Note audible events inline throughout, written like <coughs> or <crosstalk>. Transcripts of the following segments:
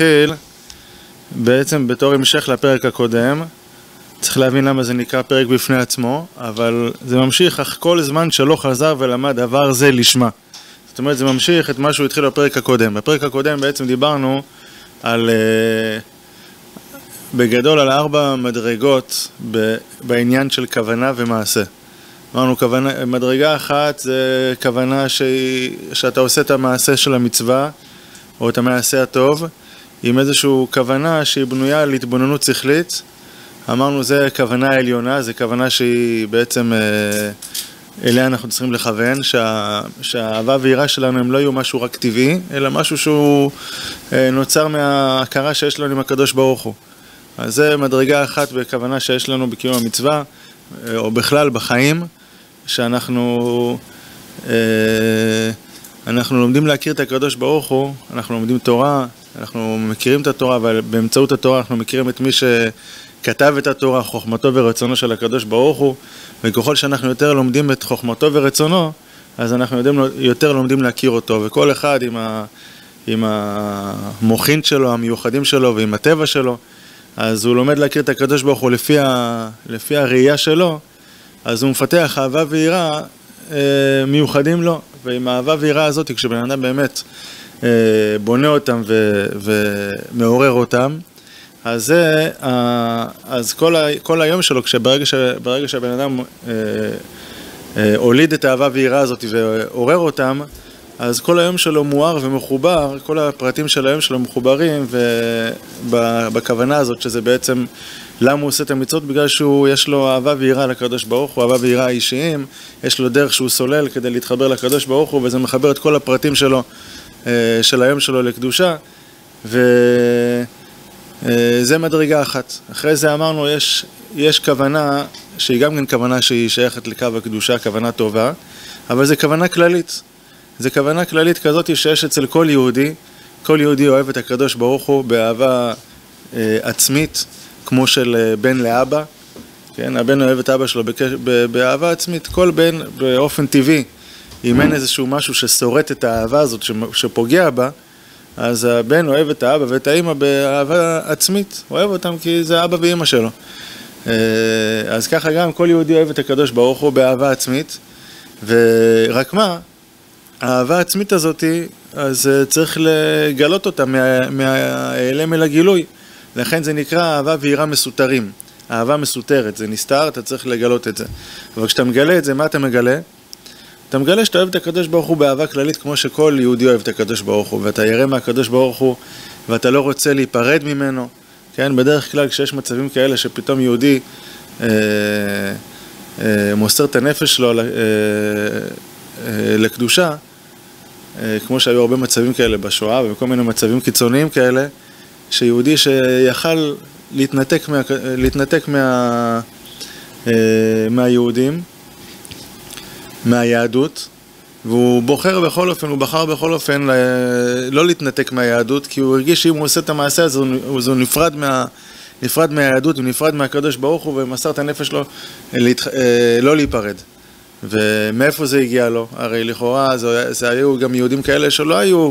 התחיל בעצם בתור המשך לפרק הקודם. צריך להבין למה זה נקרא פרק בפני עצמו, אבל זה ממשיך, אך כל זמן שלא חזר ולמד דבר זה לשמה. זאת אומרת, זה ממשיך את מה שהוא התחיל בפרק הקודם. בפרק הקודם בעצם דיברנו על, uh, בגדול על ארבע מדרגות בעניין של כוונה ומעשה. אמרנו, כוונה, מדרגה אחת זה כוונה שהיא, שאתה עושה את המעשה של המצווה, או את המעשה הטוב, עם איזושהי כוונה שהיא בנויה על התבוננות שכלית. אמרנו, זה כוונה עליונה, זה כוונה שהיא בעצם, אה, אליה אנחנו צריכים לכוון, שה, שהאהבה והיראה שלנו הם לא יהיו משהו רק טבעי, אלא משהו שהוא אה, נוצר מההכרה שיש לנו עם הקדוש ברוך הוא. אז זה מדרגה אחת בכוונה שיש לנו בקיום המצווה, אה, או בכלל בחיים, שאנחנו אנחנו לומדים להכיר את הקדוש ברוך הוא, אנחנו לומדים תורה, אנחנו מכירים את התורה, אבל באמצעות התורה אנחנו מכירים את מי שכתב את התורה, חוכמתו ורצונו של הקדוש ברוך הוא, וככל שאנחנו יותר לומדים את חוכמתו ורצונו, אז אנחנו יודעים, יותר לומדים להכיר אותו, וכל אחד עם, ה, עם המוחין שלו, המיוחדים שלו ועם הטבע שלו, אז הוא לומד להכיר את הקדוש ברוך הוא לפי, ה, לפי הראייה שלו, אז הוא מפתח אהבה ויראה אה, מיוחדים לו, ועם האהבה ויראה הזאת, כשבן אדם באמת בונה אותם ו, ומעורר אותם, אז זה, אה, אז כל, ה, כל היום שלו, כשברגע ש, שהבן אדם אה, אה, הוליד את האהבה ויראה הזאת ועורר אותם, אז כל היום שלו מואר ומחובר, כל הפרטים של היום שלו מחוברים ובכוונה הזאת שזה בעצם למה הוא עושה את המצוות? בגלל שהוא, יש לו אהבה ויראה לקדוש ברוך הוא, אהבה ויראה אישיים, יש לו דרך שהוא סולל כדי להתחבר לקדוש ברוך הוא וזה מחבר את כל הפרטים שלו, אה, של היום שלו לקדושה וזה אה, מדרגה אחת. אחרי זה אמרנו, יש, יש כוונה שהיא גם כן כוונה שהיא שייכת לקו הקדושה, כוונה טובה, אבל זה כוונה כללית. זה כוונה כללית כזאת שיש אצל כל יהודי, כל יהודי אוהב את הקדוש ברוך הוא באהבה אה, עצמית, כמו של אה, בן לאבא, כן, הבן אוהב את אבא שלו בקש... באהבה עצמית, כל בן באופן טבעי, אם אין איזשהו משהו ששורט את האהבה הזאת, שפוגע בה, אז הבן אוהב את האבא ואת האימא באהבה עצמית, אוהב אותם כי זה אבא ואימא שלו. אה, אז ככה גם כל יהודי אוהב את הקדוש ברוך הוא באהבה עצמית, ורק מה, האהבה העצמית הזאת, אז אה, צריך לגלות אותה מההיעלם אל הגילוי. לכן זה נקרא אהבה ויראה מסותרים. אהבה מסותרת, זה נסתר, אתה צריך לגלות את זה. אבל כשאתה מגלה את זה, מה אתה מגלה? אתה מגלה שאתה אוהב את הקדוש ברוך הוא באהבה כללית כמו שכל יהודי אוהב את הקדוש ברוך הוא, ואתה ירא מהקדוש ברוך הוא, ואתה לא רוצה להיפרד ממנו. כן, בדרך כלל כשיש מצבים כאלה שפתאום יהודי אה, אה, מוסר את הנפש שלו אה, אה, לקדושה, אה, כמו שהיו הרבה מצבים כאלה בשואה ובכל מיני מצבים קיצוניים כאלה, שיהודי שיכל להתנתק, מה, להתנתק מה, אה, מהיהודים, מהיהדות, והוא בוחר בכל אופן, הוא בחר בכל אופן לא להתנתק מהיהדות, כי הוא הרגיש שאם הוא עושה את המעשה הזה, אז הוא נפרד, מה, נפרד מהיהדות, הוא נפרד מהקדוש ברוך הוא ומסר את הנפש לו להתח... לא להיפרד. ומאיפה זה הגיע לו? הרי לכאורה זה, זה היו גם יהודים כאלה שלא היו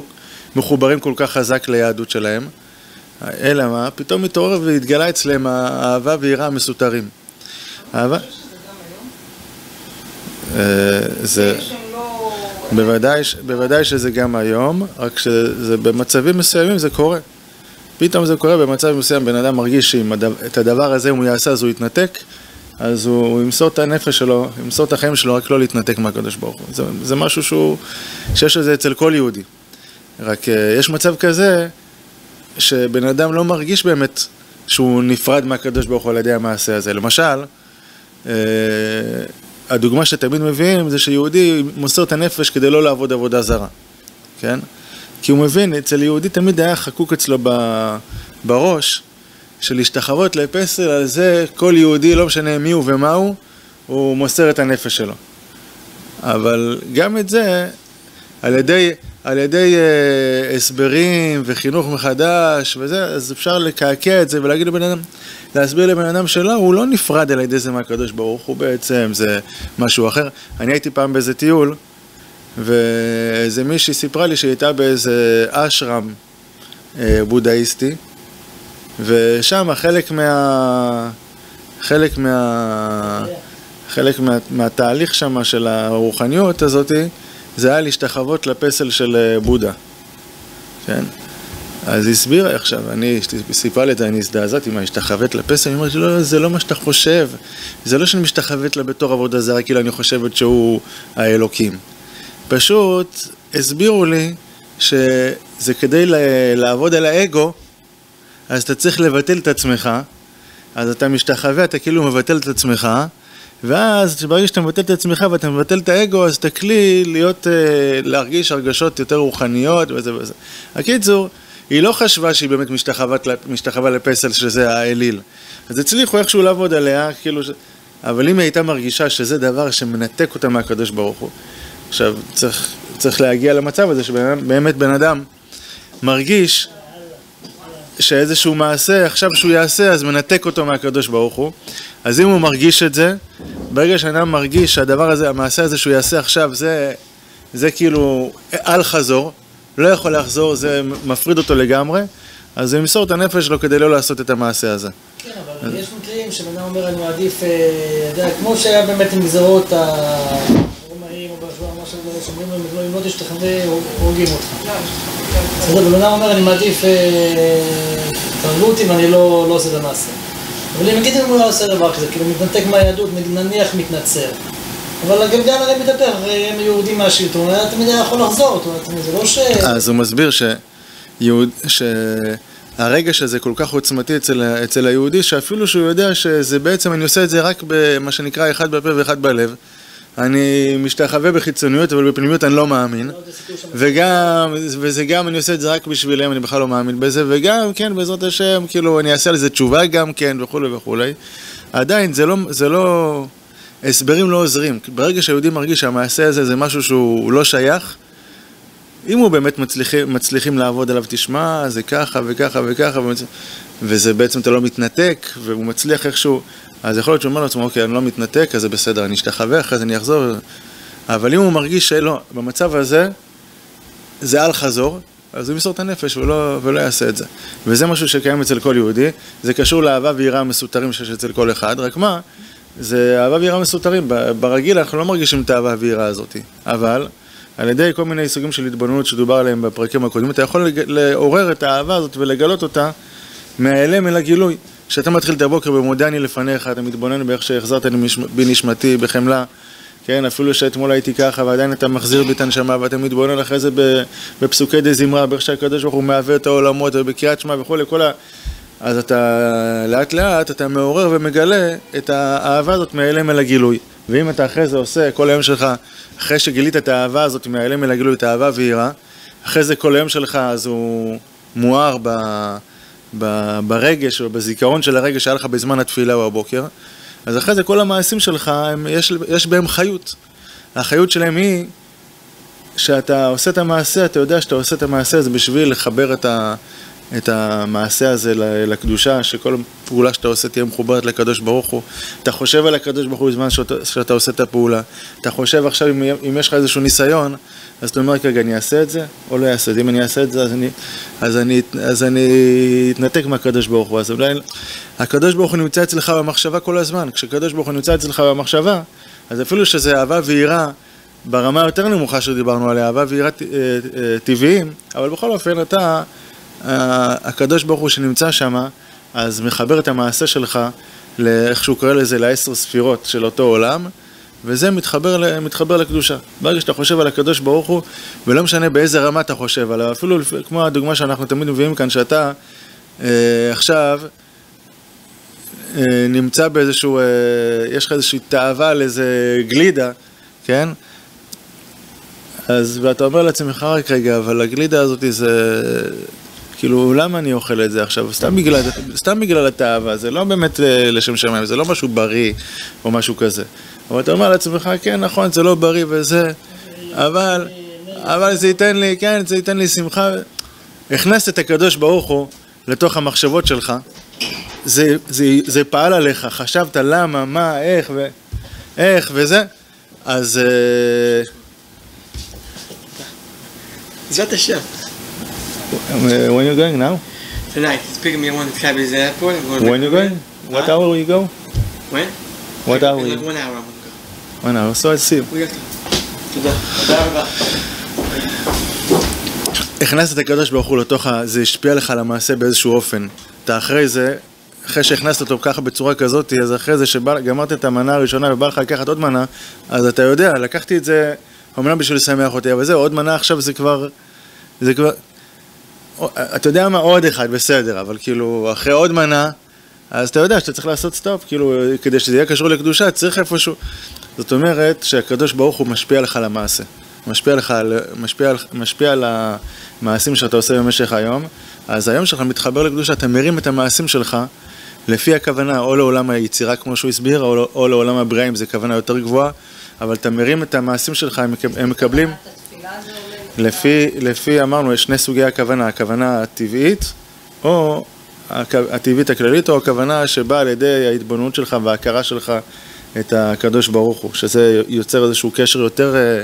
מחוברים כל כך חזק ליהדות שלהם, אלא מה? פתאום התעורר והתגלה אצלם האהבה ויראה המסותרים. אהבה? אה, זה... בוודאי, בוודאי שזה גם היום, רק שבמצבים מסוימים זה קורה. פתאום זה קורה במצב מסוים, בן אדם מרגיש שאם את הדבר הזה אם הוא יעשה אז הוא יתנתק, אז הוא, הוא ימסור את הנפש שלו, ימסור את החיים שלו, רק לא להתנתק מהקדוש ברוך הוא. זה, זה משהו שהוא, שיש לזה אצל כל יהודי. רק uh, יש מצב כזה, שבן אדם לא מרגיש באמת שהוא נפרד מהקדוש ברוך הוא על ידי המעשה הזה. למשל, uh, הדוגמה שתמיד מביאים זה שיהודי מוסר את הנפש כדי לא לעבוד עבודה זרה, כן? כי הוא מבין, אצל יהודי תמיד היה חקוק אצלו בראש, של להשתחוות לפסל, על זה כל יהודי, לא משנה מי הוא ומה הוא, הוא מוסר את הנפש שלו. אבל גם את זה, על ידי, על ידי אה, הסברים וחינוך מחדש וזה, אז אפשר לקעקע את זה ולהגיד לבן אדם, להסביר לבן אדם שלא, הוא לא נפרד על ידי זה מהקדוש ברוך הוא בעצם, זה משהו אחר. אני הייתי פעם באיזה טיול, ואיזה מישהי סיפרה לי שהיא הייתה באיזה אשרם אה, בודהיסטי, ושם חלק מה... חלק מה... חלק מה, מהתהליך שם של הרוחניות הזאתי, זה היה להשתחוות לפסל של אה, בודה, כן? אז היא הסבירה עכשיו, אני, סיפרה לי את זה, אני הזדעזעתי מה, השתחוות לפסל? היא אומרת, לא, זה לא מה שאתה חושב. זה לא שאני משתחוות לה בתור עבודה זרה, כאילו אני חושבת שהוא האלוקים. פשוט הסבירו לי שזה כדי לעבוד על האגו, אז אתה צריך לבטל את עצמך, אז אתה משתחווה, אתה כאילו מבטל את עצמך, ואז ברגע שאתה מבטל את עצמך ואתה מבטל את האגו, אז אתה כלי להיות, אה, להרגיש הרגשות יותר רוחניות וזה וזה. הקיצור, היא לא חשבה שהיא באמת משתחווה לפסל שזה האליל. אז הצליחו איכשהו לעבוד עליה, כאילו ש... אבל אם היא הייתה מרגישה שזה דבר שמנתק אותה מהקדוש ברוך הוא. עכשיו, צריך, צריך להגיע למצב הזה שבאמת בן אדם מרגיש שאיזשהו מעשה, עכשיו שהוא יעשה, אז מנתק אותו מהקדוש ברוך הוא. אז אם הוא מרגיש את זה, ברגע שאדם מרגיש שהדבר הזה, המעשה הזה שהוא יעשה עכשיו, זה, זה כאילו אל חזור, לא יכול לחזור, זה מפריד אותו לגמרי, אז הוא ימסור את הנפש שלו כדי לא לעשות את המעשה הזה. כן, אבל אז... יש מקרים שבן אומר, אני מעדיף, אה, יודע, כמו שהיה באמת עם גזרות הרומאים או בשבוע, מה שאומרים אם לא תשתחווה, הורגים אותך. בסדר, בן אדם אומר, אני מעדיף, אה, תרגו אותי ואני לא, לא עושה את המעשה. אבל אם נגיד אם הוא לא עושה דבר כזה, כאילו מתנתק מהיהדות, נניח מתנצר. אבל הגלגל הרי מדבר, הרי הם יהודים מהשלטון, היה תמיד יכול לחזור, זאת אומרת, זה לא ש... אז הוא מסביר שיהוד... שהרגש הזה כל כך עוצמתי אצל, אצל היהודי, שאפילו שהוא יודע שזה בעצם, אני עושה את זה רק במה שנקרא אחד בפה ואחד בלב. אני משתחווה בחיצוניות, אבל בפנימיות אני לא מאמין. וגם, וזה גם, אני עושה את זה רק בשבילם, אני בכלל לא מאמין בזה, וגם, כן, בעזרת השם, כאילו, אני אעשה על זה תשובה גם כן, וכולי וכולי. עדיין, זה לא, זה לא, הסברים לא עוזרים. ברגע שהיהודי מרגיש שהמעשה הזה זה משהו שהוא לא שייך, אם הוא באמת מצליחים, מצליחים לעבוד עליו, תשמע, זה ככה וככה וככה, וזה בעצם אתה לא מתנתק, והוא מצליח איכשהו, אז יכול להיות שהוא אומר לעצמו, אוקיי, אני לא מתנתק, אז זה בסדר, אני אשתחווה, אחרי זה אני אחזור. אבל אם הוא מרגיש שלא, במצב הזה, זה אל חזור, אז הוא ימסור את הנפש ולא, ולא יעשה את זה. וזה משהו שקיים אצל כל יהודי, זה קשור לאהבה ויראה המסותרים שיש אצל כל אחד, רק מה, זה אהבה ויראה מסותרים. ברגיל אנחנו לא מרגישים את האהבה ויראה הזאת, אבל על ידי כל מיני סוגים של התבוננות שדובר עליהם בפרקים הקודמים, אתה יכול לעורר את האהבה הזאת ולגלות אותה מהאלם אל הגילוי. כשאתה מתחיל את הבוקר במודעני לפניך, אתה מתבונן באיך שהחזרת בי נשמתי, בחמלה, כן, אפילו שאתמול הייתי ככה ועדיין אתה מחזיר בי את הנשמה ואתה מתבונן אחרי זה בפסוקי דה זמרה, באיך שהקדוש ברוך הוא מהווה את העולמות ובקריאת שמע וכולי, כל ה... אז אתה לאט לאט אתה מעורר ומגלה את האהבה הזאת מהאלם אל הגילוי. ואם אתה אחרי זה עושה כל היום שלך, אחרי שגילית את האהבה הזאת מהאלם אל הגילוי, את האהבה ויראה, אחרי זה כל היום שלך אז הוא מואר ב... ברגש או בזיכרון של הרגש שהיה לך בזמן התפילה או הבוקר, אז אחרי זה כל המעשים שלך, הם, יש, יש בהם חיות. החיות שלהם היא שאתה עושה את המעשה, אתה יודע שאתה עושה את המעשה הזה בשביל לחבר את, ה, את המעשה הזה לקדושה, שכל פעולה שאתה עושה תהיה מחוברת לקדוש ברוך הוא. אתה חושב על הקדוש ברוך הוא בזמן שאתה, שאתה עושה את הפעולה. אתה חושב עכשיו, אם, אם יש לך איזשהו ניסיון, אז אתה אומר, רגע, אני אעשה את זה או לא אעשה את זה? אם אני אעשה את זה, אז אני, אז אני, אז אני אתנתק מהקדוש ברוך הוא. אז אולי... הקדוש ברוך הוא נמצא אצלך במחשבה כל הזמן. כשקדוש ברוך הוא נמצא אצלך במחשבה, אז אפילו שזה אהבה ויראה ברמה היותר נמוכה שדיברנו עליה, אהבה ויראה אה, אה, טבעיים, אבל בכל אופן אתה, הקדוש ברוך הוא שנמצא שם, אז מחבר את המעשה שלך, לאיך שהוא קורא לזה, לעשר ספירות של אותו עולם. וזה מתחבר, מתחבר לקדושה. ברגע שאתה חושב על הקדוש ברוך הוא, ולא משנה באיזה רמה אתה חושב עליו, אפילו כמו הדוגמה שאנחנו תמיד מביאים כאן, שאתה אה, עכשיו אה, נמצא באיזשהו, אה, יש לך איזושהי תאווה על איזה גלידה, כן? אז, ואתה אומר לעצמך, רק רגע, אבל הגלידה הזאת זה... כאילו, למה אני אוכל את זה עכשיו? סתם בגלל, סתם בגלל התאווה, זה לא באמת אה, לשם שמיים, זה לא משהו בריא או משהו כזה. אבל אתה אומר לעצמך, כן, נכון, זה לא בריא וזה, אבל, אבל זה ייתן לי, כן, זה ייתן לי שמחה. הכנסת את הקדוש ברוך הוא לתוך המחשבות שלך, זה, זה, זה פעל עליך, חשבת למה, מה, איך, ו, איך וזה, אז... בעזרת השם. Uh, when you going now? Tonight, he's picking me up at the Cabbage Airport. I'm going When you going? What hour will you go? When? What hour like one hour I see. We got תודה. תודה רבה. הכנסת את הקדוש ברוך הוא לתוך ה... זה השפיע לך על המעשה באיזשהו אופן. אתה אחרי זה, אחרי שהכנסת אותו ככה בצורה כזאת, אז אחרי זה שגמרת את המנה הראשונה ובא לך לקחת עוד מנה, אז אתה יודע, לקחתי את זה, אמנם בשביל לשמח אותי, אבל זהו, עוד מנה עכשיו זה כבר... זה כבר... אתה יודע מה, עוד אחד, בסדר, אבל כאילו, אחרי עוד מנה, אז אתה יודע שאתה צריך לעשות סטופ, כאילו, כדי שזה יהיה קשור לקדושה, צריך איפשהו... זאת אומרת שהקדוש ברוך הוא משפיע לך על המעשה. משפיע לך משפיע, משפיע על המעשים שאתה עושה במשך היום, אז היום שלך מתחבר לקדושה, אתה מרים את המעשים שלך לפי הכוונה, או לעולם היצירה כמו שהוא הסביר, או, או לעולם הבריאה אם זו כוונה יותר גבוהה, אבל אתה מרים את המעשים שלך, הם, הם מקבלים, לפי, לפי, אמרנו, יש שני סוגי הכוונה, הכוונה הטבעית, או הטבעית הכללית, או הכוונה שבאה על ידי ההתבוננות שלך וההכרה שלך את הקדוש ברוך הוא, שזה יוצר איזשהו קשר יותר, אה,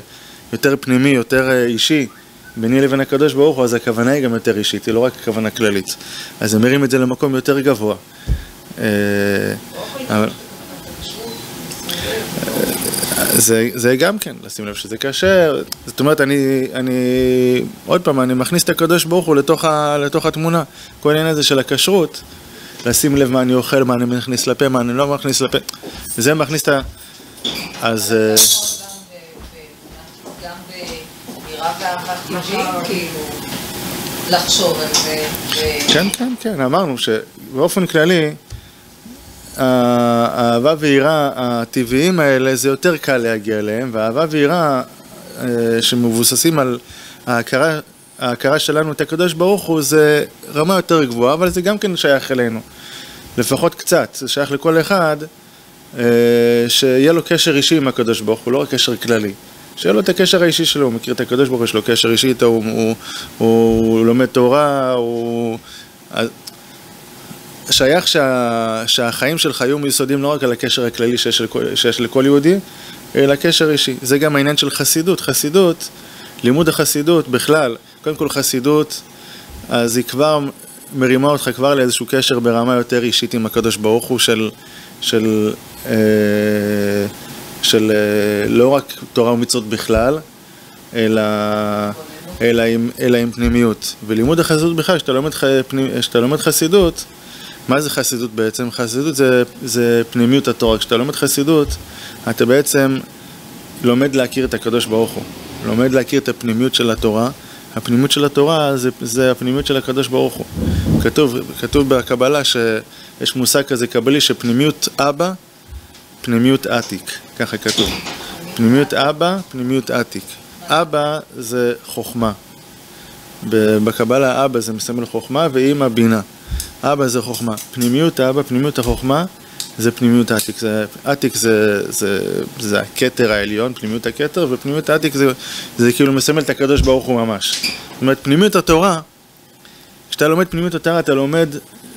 יותר פנימי, יותר אה, אישי ביני לבין הקדוש ברוך הוא, אז הכוונה היא גם יותר אישית, היא לא רק כוונה כללית. אז הם מרים את זה למקום יותר גבוה. אה, אבל... זה, זה גם כן, לשים לב שזה כשר, זאת אומרת, אני, אני, עוד פעם, אני מכניס את הקדוש ברוך הוא לתוך, ה, לתוך התמונה. כל העניין הזה של הכשרות, לשים לב מה אני אוכל, מה אני מכניס לפה, מה אני לא מכניס לפה, זה מכניס את ה... אז... אה, גם ביראה ואהבה טבעית, כאילו, לחשוב על זה. ו- כן, כן, כן, אמרנו שבאופן כללי, האהבה ויראה הטבעיים האלה, זה יותר קל להגיע אליהם, והאהבה ויראה אה, שמבוססים על ההכרה, ההכרה שלנו את הקדוש ברוך הוא, זה רמה יותר גבוהה, אבל זה גם כן שייך אלינו. לפחות קצת, זה שייך לכל אחד, אה, שיהיה לו קשר אישי עם הקדוש ברוך הוא, לא רק קשר כללי. שיהיה לו את הקשר האישי שלו, הוא מכיר את הקדוש ברוך הוא, יש לו קשר אישי איתו, הוא, הוא, הוא לומד תורה, הוא... שייך שה, שהחיים שלך יהיו מיסודים לא רק על הקשר הכללי שיש, לכל, שיש לכל יהודי, אלא קשר אישי. זה גם העניין של חסידות. חסידות, לימוד החסידות בכלל, קודם כל חסידות, אז היא כבר מרימה אותך כבר לאיזשהו קשר ברמה יותר אישית עם הקדוש ברוך הוא של, של, אה, של אה, לא רק תורה ומצוות בכלל, אלא, אלא, עם, אלא עם פנימיות. ולימוד החסידות בכלל, כשאתה לומד, לומד חסידות, מה זה חסידות בעצם? חסידות זה, זה פנימיות התורה. כשאתה לומד חסידות, אתה בעצם לומד להכיר את הקדוש ברוך הוא. לומד להכיר את הפנימיות של התורה. הפנימיות של התורה זה, זה הפנימיות של הקדוש ברוך הוא. כתוב, כתוב בקבלה שיש מושג כזה קבלי שפנימיות אבא, פנימיות עתיק. ככה כתוב. פנימיות אבא, פנימיות עתיק. אבא זה חוכמה. בקבלה אבא זה מסמל חוכמה ואימא בינה. אבא זה חוכמה. פנימיות האבא, פנימיות החוכמה, זה פנימיות העתיק. זה, עתיק זה, זה, זה הכתר העליון, פנימיות הכתר, ופנימיות העתיק זה, זה כאילו מסמל את הקדוש ברוך הוא ממש. זאת אומרת, פנימיות התורה, כשאתה לומד פנימיות התורה, אתה לומד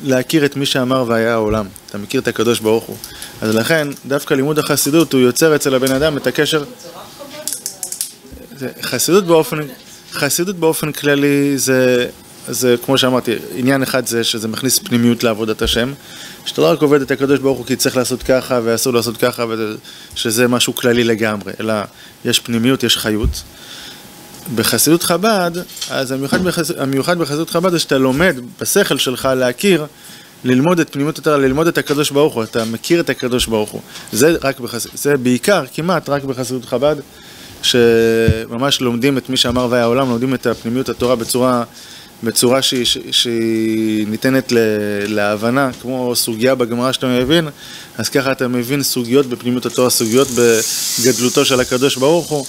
להכיר את מי שאמר והיה העולם. אתה מכיר את הקדוש ברוך הוא. אז לכן, דווקא לימוד החסידות, הוא יוצר אצל הבן אדם את הקשר... חסידות באופן, חסידות באופן כללי זה, זה כמו שאמרתי, עניין אחד זה שזה מכניס פנימיות לעבודת השם, שאתה לא רק עובד את הקדוש ברוך הוא כי צריך לעשות ככה ואסור לעשות ככה ושזה משהו כללי לגמרי, אלא יש פנימיות, יש חיות. בחסידות חב"ד, אז המיוחד, בחס... המיוחד בחסידות חב"ד זה שאתה לומד בשכל שלך להכיר, ללמוד את פנימיות יותר, ללמוד את הקדוש ברוך הוא, אתה מכיר את הקדוש ברוך הוא. זה רק בחס... זה בעיקר, כמעט רק בחסידות חב"ד, שממש לומדים את מי שאמר והיה העולם, לומדים את הפנימיות התורה בצורה, בצורה שהיא, שהיא ניתנת. להבנה, כמו סוגיה בגמרא שאתה מבין, אז ככה אתה מבין סוגיות בפנימיות התורה, סוגיות בגדלותו של הקדוש ברוך הוא.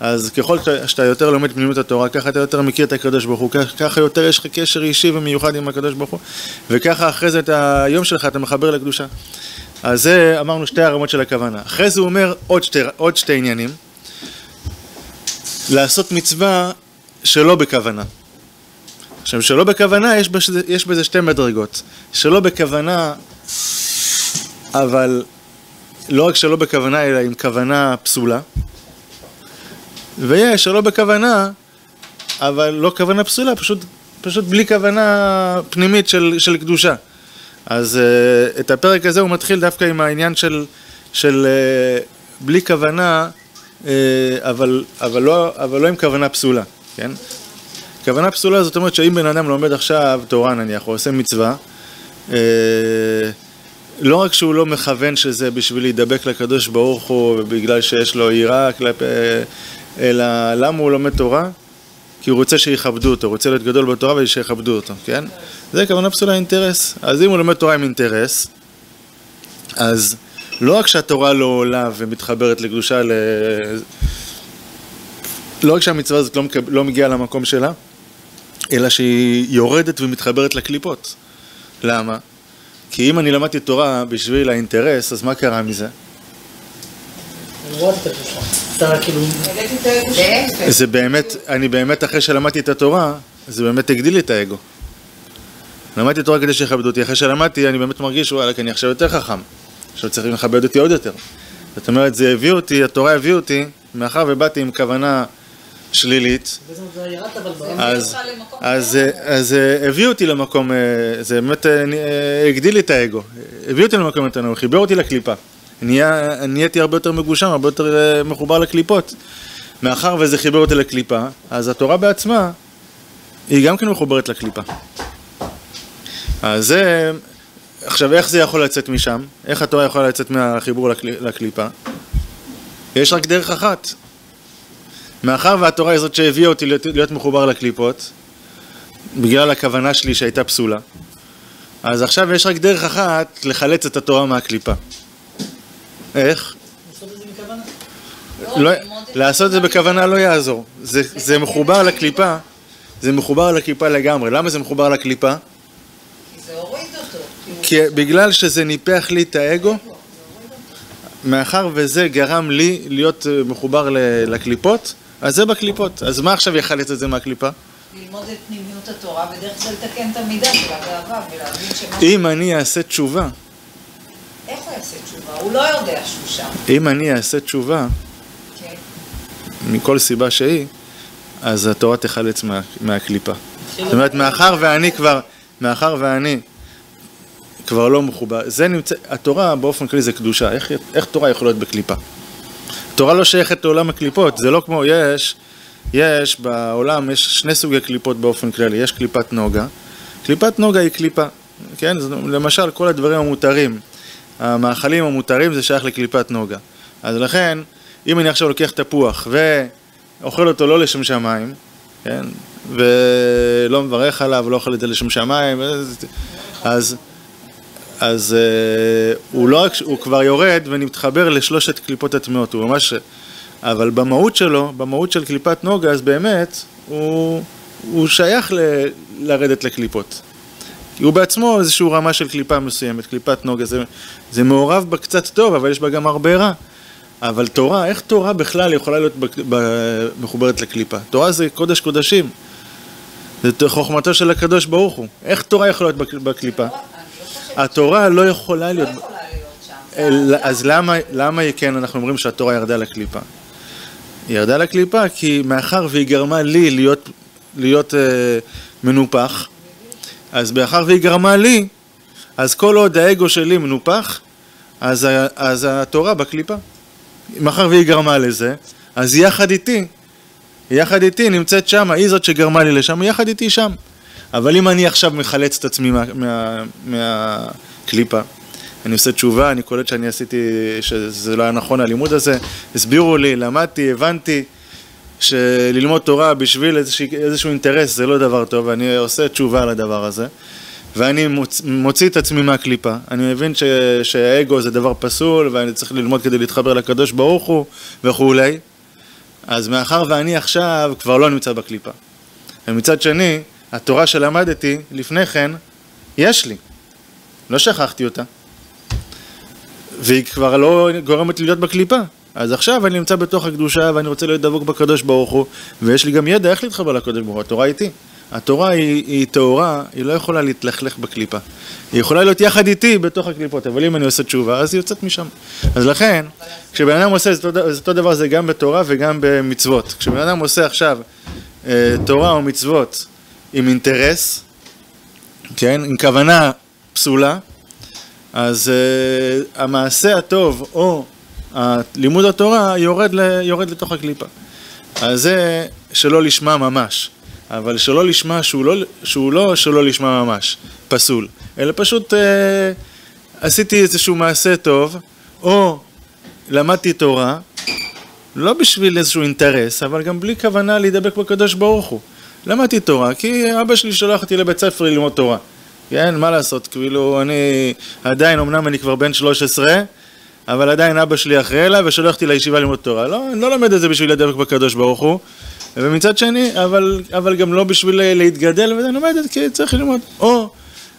אז ככל שאתה- יותר לומד פנימיות התורה, ככה אתה יותר מכיר את הקדוש ברוך הוא, ככה יותר יש לך קשר אישי ומיוחד עם הקדוש ברוך הוא, וככה אחרי זה את היום שלך אתה מחבר לקדושה. אז זה אמרנו שתי הרמות של הכוונה. אחרי זה הוא אומר עוד שתי, עוד שתי עניינים. לעשות מצווה שלא בכוונה. עכשיו, שלא בכוונה, יש בזה, יש בזה שתי מדרגות. שלא בכוונה, אבל לא רק שלא בכוונה, אלא עם כוונה פסולה. ויש שלא בכוונה, אבל לא כוונה פסולה, פשוט פשוט בלי כוונה פנימית של, של קדושה. אז uh, את הפרק הזה הוא מתחיל דווקא עם העניין של, של uh, בלי כוונה, uh, אבל, אבל, לא, אבל לא עם כוונה פסולה, כן? כוונה פסולה זאת אומרת שאם בן אדם לומד עכשיו תורה נניח, או עושה מצווה, uh, לא רק שהוא לא מכוון שזה בשביל להידבק לקדוש ברוך הוא בגלל שיש לו יראה כלפי... אלא למה הוא לומד תורה? כי הוא רוצה שיכבדו אותו, הוא רוצה להיות גדול בתורה ושיכבדו אותו, כן? זה כוונה פסולה אינטרס. אז אם הוא לומד תורה עם אינטרס, אז לא רק שהתורה לא עולה ומתחברת לקדושה, ל... לא רק שהמצווה הזאת לא, מקב... לא מגיעה למקום שלה, אלא שהיא יורדת ומתחברת לקליפות. למה? כי אם אני למדתי תורה בשביל האינטרס, אז מה קרה מזה? זה באמת, אני באמת אחרי שלמדתי את התורה, זה באמת הגדיל לי את האגו. למדתי תורה כדי שיכבדו אותי, אחרי שלמדתי אני באמת מרגיש, וואלה, כי אני עכשיו יותר חכם. עכשיו צריכים לכבד אותי עוד יותר. זאת אומרת, זה הביא אותי, התורה הביא אותי, מאחר ובאתי עם כוונה שלילית, אז, אז, אז הביא אותי למקום, אה, זה באמת אה, אה, הגדיל לי את האגו, הביא אותי למקום יותר נמוך, חיבר אותי לקליפה. נהיה, נהייתי הרבה יותר מגושם, הרבה יותר מחובר לקליפות. מאחר וזה חיבר אותי לקליפה, אז התורה בעצמה היא גם כן מחוברת לקליפה. אז זה, עכשיו איך זה יכול לצאת משם? איך התורה יכולה לצאת מהחיבור לקליפה? יש רק דרך אחת. מאחר והתורה היא זאת שהביאה אותי להיות, להיות מחובר לקליפות, בגלל הכוונה שלי שהייתה פסולה, אז עכשיו יש רק דרך אחת לחלץ את התורה מהקליפה. איך? לא, לעשות את זה בכוונה לא יעזור. זה, זה מחובר לקליפה, זה מחובר לקליפה לגמרי. למה זה מחובר לקליפה? כי זה הוריד אותו. כי בגלל שזה ניפח לי את האגו, מאחר וזה גרם לי להיות אה, מחובר לקליפות, אז זה בקליפות. אז מה עכשיו יחלץ את זה מהקליפה? ללמוד את פנימיות התורה, ודרך זה לתקן את המידה של הגאווה, ולהבין שמה... אם אני אעשה תשובה... איך הוא יעשה תשובה? הוא לא יודע שהוא שם. אם אני אעשה תשובה, כן. מכל סיבה שהיא, אז התורה תחלץ מה, מהקליפה. זאת אומרת, מאחר ואני כבר, מאחר ואני כבר לא מחובר, זה נמצא, התורה באופן כללי זה קדושה, איך, איך תורה יכולה להיות בקליפה? תורה לא שייכת לעולם הקליפות, זה לא כמו, יש, יש בעולם, יש שני סוגי קליפות באופן כללי, יש קליפת נוגה, קליפת נוגה היא קליפה, כן? למשל, כל הדברים המותרים, המאכלים המותרים זה שייך לקליפת נוגה. אז לכן, אם אני עכשיו לוקח תפוח ואוכל אותו לא לשם שמיים, כן? ולא מברך עליו, לא אוכל את זה לשם שמיים, אז, אז uh, הוא לא רק, הוא כבר יורד ומתחבר לשלושת קליפות הטמעות, הוא ממש, אבל במהות שלו, במהות של קליפת נוגה, אז באמת, הוא, הוא שייך ל, לרדת לקליפות. הוא בעצמו איזושהי רמה של קליפה מסוימת, קליפת נוגה, זה, זה מעורב בה קצת טוב, אבל יש בה גם הרבה רע. אבל תורה, איך תורה בכלל יכולה להיות מחוברת לקליפה? תורה זה קודש קודשים. זה חוכמתו של הקדוש ברוך הוא. איך תורה יכולה להיות בקליפה? התורה לא יכולה להיות... אז למה, למה כן אנחנו אומרים שהתורה ירדה לקליפה? היא ירדה לקליפה כי מאחר והיא גרמה לי להיות, להיות אה, מנופח, אז מאחר והיא גרמה לי, אז כל עוד האגו שלי מנופח, אז, אז התורה בקליפה. מאחר והיא גרמה לזה, אז יחד איתי, יחד איתי נמצאת שם, היא זאת שגרמה לי לשם, יחד איתי שם. אבל אם אני עכשיו מחלץ את עצמי מהקליפה, מה, מה אני עושה תשובה, אני קולט שאני עשיתי, שזה לא היה נכון הלימוד הזה, הסבירו לי, למדתי, הבנתי שללמוד תורה בשביל איזשה, איזשהו אינטרס זה לא דבר טוב, ואני עושה תשובה על הדבר הזה. ואני מוצ... מוציא את עצמי מהקליפה. אני מבין ש... שהאגו זה דבר פסול, ואני צריך ללמוד כדי להתחבר לקדוש ברוך הוא וכולי. אז מאחר ואני עכשיו כבר לא נמצא בקליפה. ומצד שני, התורה שלמדתי לפני כן, יש לי. לא שכחתי אותה. והיא כבר לא גורמת לי להיות בקליפה. אז עכשיו אני נמצא בתוך הקדושה ואני רוצה להיות דבוק בקדוש ברוך הוא, ויש לי גם ידע איך להתחבר לקדוש ברוך הוא, התורה איתי. התורה היא, טהורה, היא לא יכולה להתלכלך בקליפה. היא יכולה להיות יחד איתי בתוך הקליפות, אבל אם אני עושה תשובה, אז היא יוצאת משם. אז לכן, כשבן אדם עושה, זה אותו דבר זה גם בתורה וגם במצוות. כשבן אדם עושה עכשיו אה, תורה או מצוות עם אינטרס, כן, עם כוונה פסולה, אז uh, המעשה הטוב או לימוד התורה יורד, ל, יורד לתוך הקליפה. אז זה שלא לשמה ממש, אבל שלא לשמה שהוא לא, שהוא לא שלא לשמה ממש, פסול, אלא פשוט uh, עשיתי איזשהו מעשה טוב, או למדתי תורה, לא בשביל איזשהו אינטרס, אבל גם בלי כוונה להידבק בקדוש ברוך הוא. למדתי תורה, כי אבא שלי שולח אותי לבית ספר ללמוד תורה. כן, מה לעשות, כאילו, אני עדיין, אמנם אני כבר בן 13, אבל עדיין אבא שלי אחראי אליי ושולח אותי לישיבה ללמוד תורה. לא, אני לא לומד את זה בשביל להידבק בקדוש ברוך הוא. ומצד שני, אבל, אבל גם לא בשביל להתגדל, ואני לומד את זה כי צריך ללמוד. או,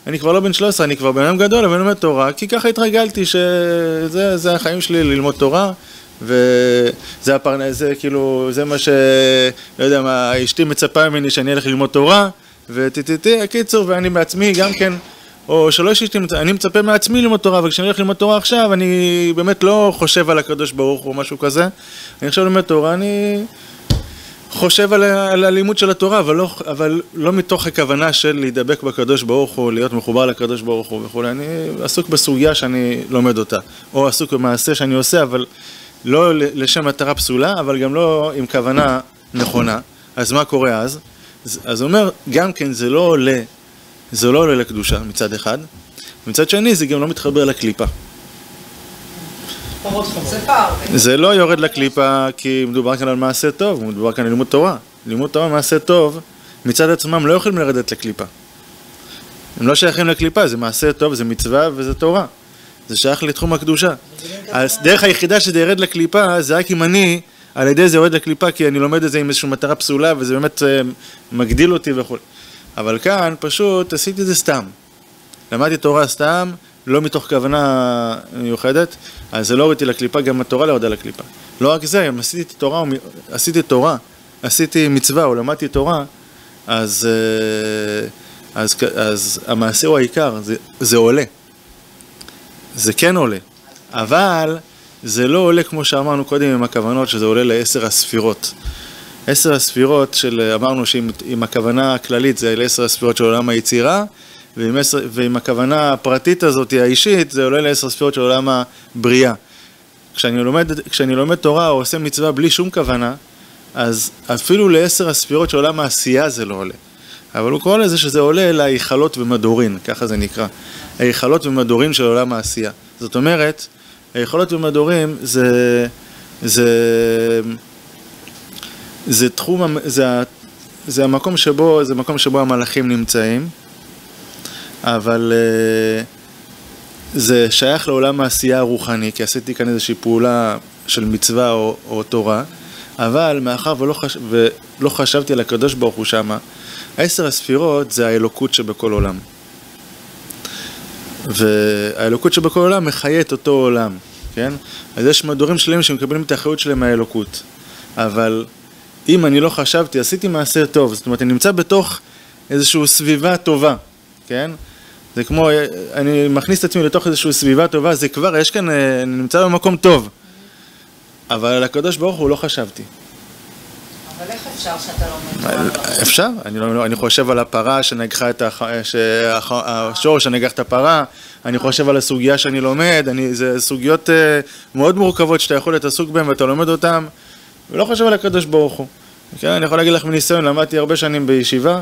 אני כבר לא בן 13, אני כבר בן אדם גדול, אבל אני לומד תורה, כי ככה התרגלתי שזה החיים שלי ללמוד תורה. וזה הפרנס, זה כאילו, זה מה ש... לא יודע מה, אשתי מצפה ממני שאני אלך ללמוד תורה, וטטטי, הקיצור, ואני בעצמי גם כן, או שלא אשתי, אני מצפה מעצמי ללמוד תורה, וכשאני הולך ללמוד תורה עכשיו, אני באמת לא חושב על הקדוש ברוך הוא או משהו כזה. אני עכשיו לומד תורה, אני חושב על, על הלימוד של התורה, אבל לא, אבל לא מתוך הכוונה של להידבק בקדוש ברוך הוא, להיות מחובר לקדוש ברוך הוא וכולי. אני עסוק בסוגיה שאני לומד אותה, או עסוק במעשה שאני עושה, אבל לא לשם מטרה פסולה, אבל גם לא עם כוונה נכונה. אז מה קורה אז? אז הוא אומר, גם כן זה לא עולה, זה לא עולה לקדושה מצד אחד, מצד שני זה גם לא מתחבר לקליפה. זה לא יורד לקליפה כי מדובר כאן על מעשה טוב, מדובר כאן על לימוד תורה. לימוד תורה, מעשה טוב, מצד עצמם לא יכולים לרדת לקליפה. הם לא שייכים לקליפה, זה מעשה טוב, זה מצווה וזה תורה. זה שייך לתחום הקדושה. הדרך היחידה שזה ירד לקליפה זה רק אם אני, על ידי זה יורד לקליפה כי אני לומד את זה עם איזושהי מטרה פסולה וזה באמת אה, מגדיל אותי וכו'. אבל כאן פשוט עשיתי את זה סתם. למדתי תורה סתם, לא מתוך כוונה מיוחדת, אז זה לא הורידתי לקליפה, גם התורה לא ירדה לקליפה. לא רק זה, אם עשיתי תורה, עשיתי תורה, עשיתי מצווה או למדתי תורה, אז, אה, אז, אז, אז המעשה הוא העיקר, זה, זה עולה. זה כן עולה, אבל זה לא עולה כמו שאמרנו קודם עם הכוונות, שזה עולה לעשר הספירות. עשר הספירות של, אמרנו שעם הכוונה הכללית זה לעשר הספירות של עולם היצירה, ועם, עשר, ועם הכוונה הפרטית הזאת, האישית, זה עולה לעשר הספירות של עולם הבריאה. כשאני לומד, כשאני לומד תורה או עושה מצווה בלי שום כוונה, אז אפילו לעשר הספירות של עולם העשייה זה לא עולה. אבל הוא קורא לזה שזה עולה להיכלות ומדורין, ככה זה נקרא. ההיכלות ומדורים של עולם העשייה. זאת אומרת, ההיכלות ומדורים זה, זה, זה תחום, זה, זה המקום שבו, זה מקום שבו המלאכים נמצאים, אבל אה, זה שייך לעולם העשייה הרוחני, כי עשיתי כאן איזושהי פעולה של מצווה או, או תורה, אבל מאחר ולא, חש... ולא חשבתי על הקדוש ברוך הוא שמה, עשר הספירות זה האלוקות שבכל עולם. והאלוקות שבכל עולם מחיה את אותו עולם, כן? אז יש מדורים שלמים שמקבלים את האחריות שלהם מהאלוקות. אבל אם אני לא חשבתי, עשיתי מעשה טוב, זאת אומרת, אני נמצא בתוך איזושהי סביבה טובה, כן? זה כמו, אני מכניס את עצמי לתוך איזושהי סביבה טובה, זה כבר, יש כאן, אני נמצא במקום טוב. אבל על הקדוש ברוך הוא לא חשבתי. אבל איך אפשר שאתה לא לומד אפשר, אני, לא, אני חושב על הפרה שנגחה את הח... השור שנגח את הפרה, אני חושב על הסוגיה שאני לומד, אני, זה סוגיות uh, מאוד מורכבות שאתה יכול להיות עסוק בהן ואתה לומד אותן, ולא חושב על הקדוש ברוך הוא. כן, אני יכול להגיד לך מניסיון, למדתי הרבה שנים בישיבה,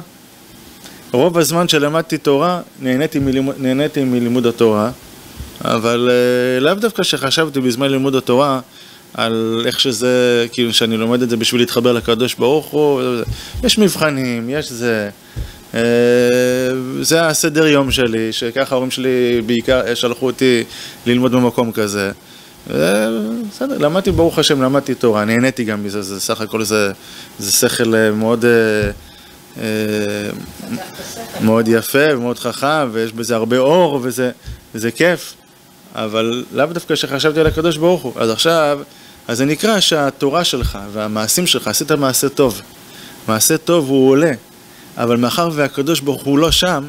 רוב הזמן שלמדתי תורה נהניתי מלימוד, נהניתי מלימוד התורה, אבל uh, לאו דווקא שחשבתי בזמן לימוד התורה על איך שזה, כאילו שאני לומד את זה בשביל להתחבר לקדוש ברוך הוא, יש מבחנים, יש זה, אה, זה הסדר יום שלי, שככה ההורים שלי בעיקר שלחו אותי ללמוד במקום כזה. בסדר, למדתי ברוך השם, למדתי תורה, נהניתי גם מזה, זה סך הכל זה, זה שכל אה, מאוד, אה, מאוד יפה ומאוד חכם, ויש בזה הרבה אור, וזה, וזה כיף. אבל לאו דווקא שחשבתי על הקדוש ברוך הוא. אז עכשיו, אז זה נקרא שהתורה שלך והמעשים שלך, עשית מעשה טוב. מעשה טוב הוא עולה, אבל מאחר והקדוש ברוך הוא לא שם,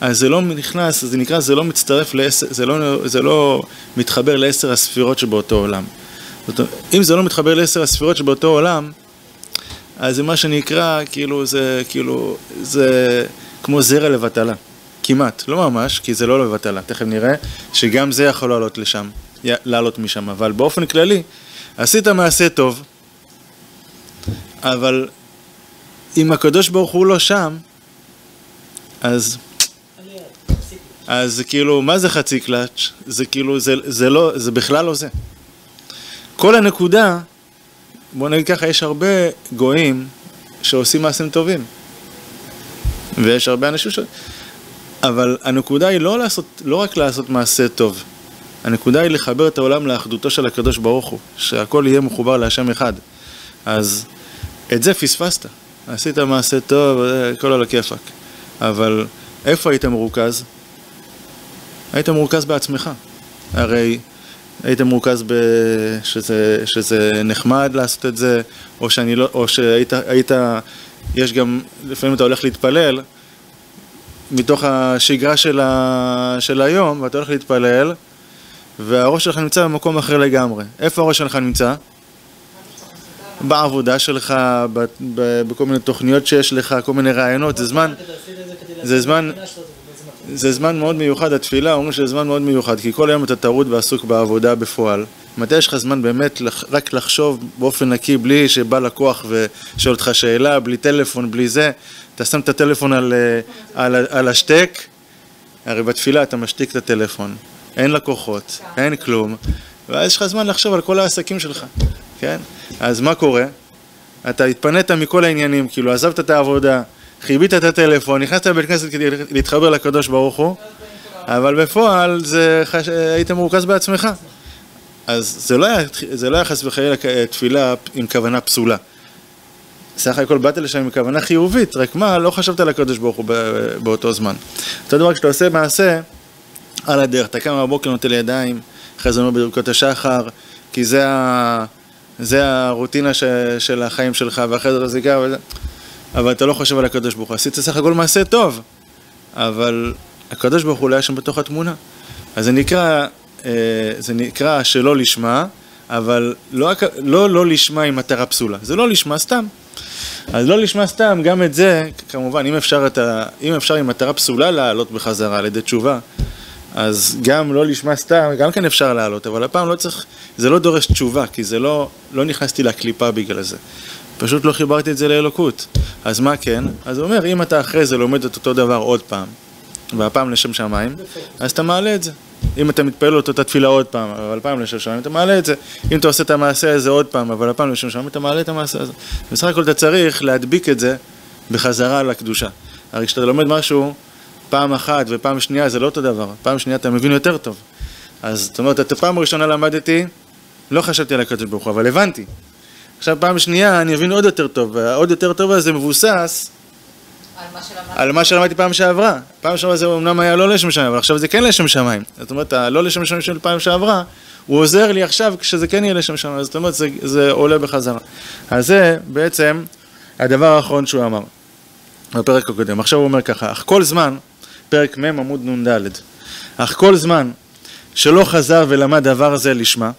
אז זה לא נכנס, זה נקרא, זה לא מצטרף לעשר, זה לא, זה לא מתחבר לעשר הספירות שבאותו עולם. זאת אומרת, אם זה לא מתחבר לעשר הספירות שבאותו עולם, אז זה מה שנקרא, כאילו, זה, כאילו, זה כמו זרע לבטלה. כמעט, לא ממש, כי זה לא לבטלה. תכף נראה שגם זה יכול לעלות לשם, לעלות משם. אבל באופן כללי, עשית מעשה טוב, אבל אם הקדוש ברוך הוא לא שם, אז... אז כאילו, מה זה חצי קלאץ'? זה כאילו, זה, זה לא, זה בכלל לא זה. כל הנקודה, בוא נגיד ככה, יש הרבה גויים שעושים מעשים טובים. ויש הרבה אנשים ש... אבל הנקודה היא לא, לעשות, לא רק לעשות מעשה טוב, הנקודה היא לחבר את העולם לאחדותו של הקדוש ברוך הוא, שהכל יהיה מחובר להשם אחד. אז את זה פספסת. עשית מעשה טוב, הכל על הכיפאק. אבל איפה היית מרוכז? היית מרוכז בעצמך. הרי היית מרוכז ב... שזה, שזה נחמד לעשות את זה, או, שאני לא... או שהיית... היית... יש גם... לפעמים אתה הולך להתפלל, מתוך השגרה של, ה... של היום, ואתה הולך להתפלל, והראש שלך נמצא במקום אחר לגמרי. איפה הראש שלך נמצא? בעבודה שלך, ב, ב, בכל מיני תוכניות שיש לך, כל מיני רעיונות, זה זמן, זה זמן, זה זמן מאוד מיוחד, התפילה, אומרים שזה זמן מאוד מיוחד, כי כל היום אתה טרוד ועסוק בעבודה בפועל. מתי יש לך זמן באמת רק לחשוב באופן נקי, בלי שבא לקוח ושואל אותך שאלה, בלי טלפון, בלי זה, אתה שם את הטלפון על, על, על, על השתק, הרי בתפילה אתה משתיק את הטלפון, אין לקוחות, אין כלום, ואז יש לך זמן לחשוב על כל העסקים שלך, כן? אז מה קורה? אתה התפנית מכל העניינים, כאילו עזבת את העבודה, חיבית את הטלפון, נכנסת לבית כנסת כדי להתחבר לקדוש ברוך הוא, אבל בפועל זה חש... היית מרוכז בעצמך. אז זה לא היה, זה לא היה חס וחלילה תפילה עם כוונה פסולה. סך הכל באת לשם עם כוונה חיובית, רק מה, לא חשבת על הקדוש ברוך הוא באותו זמן. אותו דבר כשאתה עושה מעשה על הדרך, אתה קם בבוקר נוטל ידיים, אחרי זה אומר בברכות השחר, כי זה, ה... זה הרוטינה ש... של החיים שלך, ואחרי זה רזיקה וזה, אבל אתה לא חושב על הקדוש ברוך הוא. עשית סך הכל מעשה טוב, אבל הקדוש ברוך הוא לא היה שם בתוך התמונה. אז זה נקרא, אה, זה נקרא שלא לשמה, אבל לא, לא לא לשמה עם מטרה פסולה, זה לא לשמה סתם. אז לא לשמה סתם, גם את זה, כמובן, אם אפשר, ה, אם אפשר עם מטרה פסולה לעלות בחזרה על ידי תשובה, אז גם לא לשמה סתם, גם כן אפשר לעלות, אבל הפעם לא צריך, זה לא דורש תשובה, כי זה לא, לא נכנסתי לקליפה בגלל זה. פשוט לא חיברתי את זה לאלוקות. אז מה כן? אז הוא אומר, אם אתה אחרי זה לומד את אותו דבר עוד פעם, והפעם לשם שמיים, אז אתה מעלה את זה. אם אתה מתפלל את התפילה עוד פעם, אבל פעם לשם שמיים, אתה מעלה את זה. אם אתה עושה את המעשה הזה עוד פעם, אבל הפעם לשם שמיים, אתה מעלה את המעשה הזה. בסך הכל אתה צריך להדביק את זה בחזרה לקדושה. הרי כשאתה לומד משהו פעם אחת ופעם שנייה, זה לא אותו דבר. פעם שנייה אתה מבין יותר טוב. אז זאת אומרת, את הפעם הראשונה למדתי, לא חשבתי על הקדוש ברוך הוא, אבל הבנתי. עכשיו פעם שנייה אני אבין עוד יותר טוב, והעוד יותר טוב הזה מבוסס על מה שלמדתי פעם שעברה. פעם שעברה זה אמנם היה לא לשם שמיים, אבל עכשיו זה כן לשם שמיים. זאת אומרת, הלא לשם שמיים של פעם שעברה, הוא עוזר לי עכשיו כשזה כן יהיה לשם שמיים, זאת אומרת, זה, זה עולה בחזרה. אז זה בעצם הדבר האחרון שהוא אמר בפרק הקודם. עכשיו הוא אומר ככה, אך כל זמן, פרק מ' עמוד נ"ד, אך כל זמן שלא חזר ולמד דבר זה לשמה,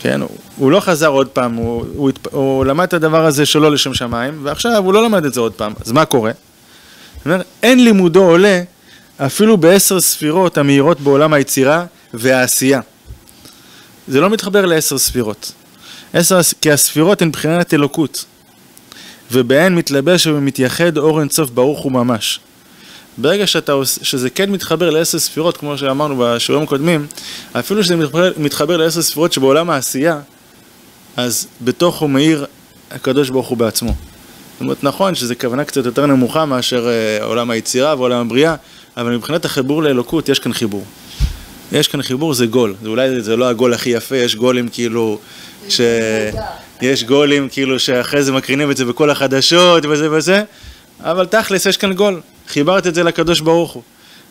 כן, הוא, לא חזר עוד פעם, הוא, הוא, הוא למד את הדבר הזה שלא לשם שמיים, ועכשיו הוא לא למד את זה עוד פעם, אז מה קורה? אומר, אין לימודו עולה אפילו בעשר ספירות המאירות בעולם היצירה והעשייה. זה לא מתחבר לעשר ספירות. עשר, כי הספירות הן מבחינת אלוקות, ובהן מתלבש ומתייחד אור אינסוף ברוך הוא ממש. ברגע שאתה, שזה כן מתחבר לעשר ספירות, כמו שאמרנו בשיעורים הקודמים, אפילו שזה מתחבר, מתחבר לעשר ספירות שבעולם העשייה, אז בתוכו מאיר הקדוש ברוך הוא בעצמו. זאת אומרת, נכון שזו כוונה קצת יותר נמוכה מאשר אה, עולם היצירה ועולם הבריאה, אבל מבחינת החיבור לאלוקות יש כאן חיבור. יש כאן חיבור, זה גול. זה אולי זה לא הגול הכי יפה, יש גולים כאילו, ש... יש גולים כאילו שאחרי זה מקרינים את זה בכל החדשות וזה וזה, אבל תכלס יש כאן גול. חיברת את זה לקדוש ברוך הוא.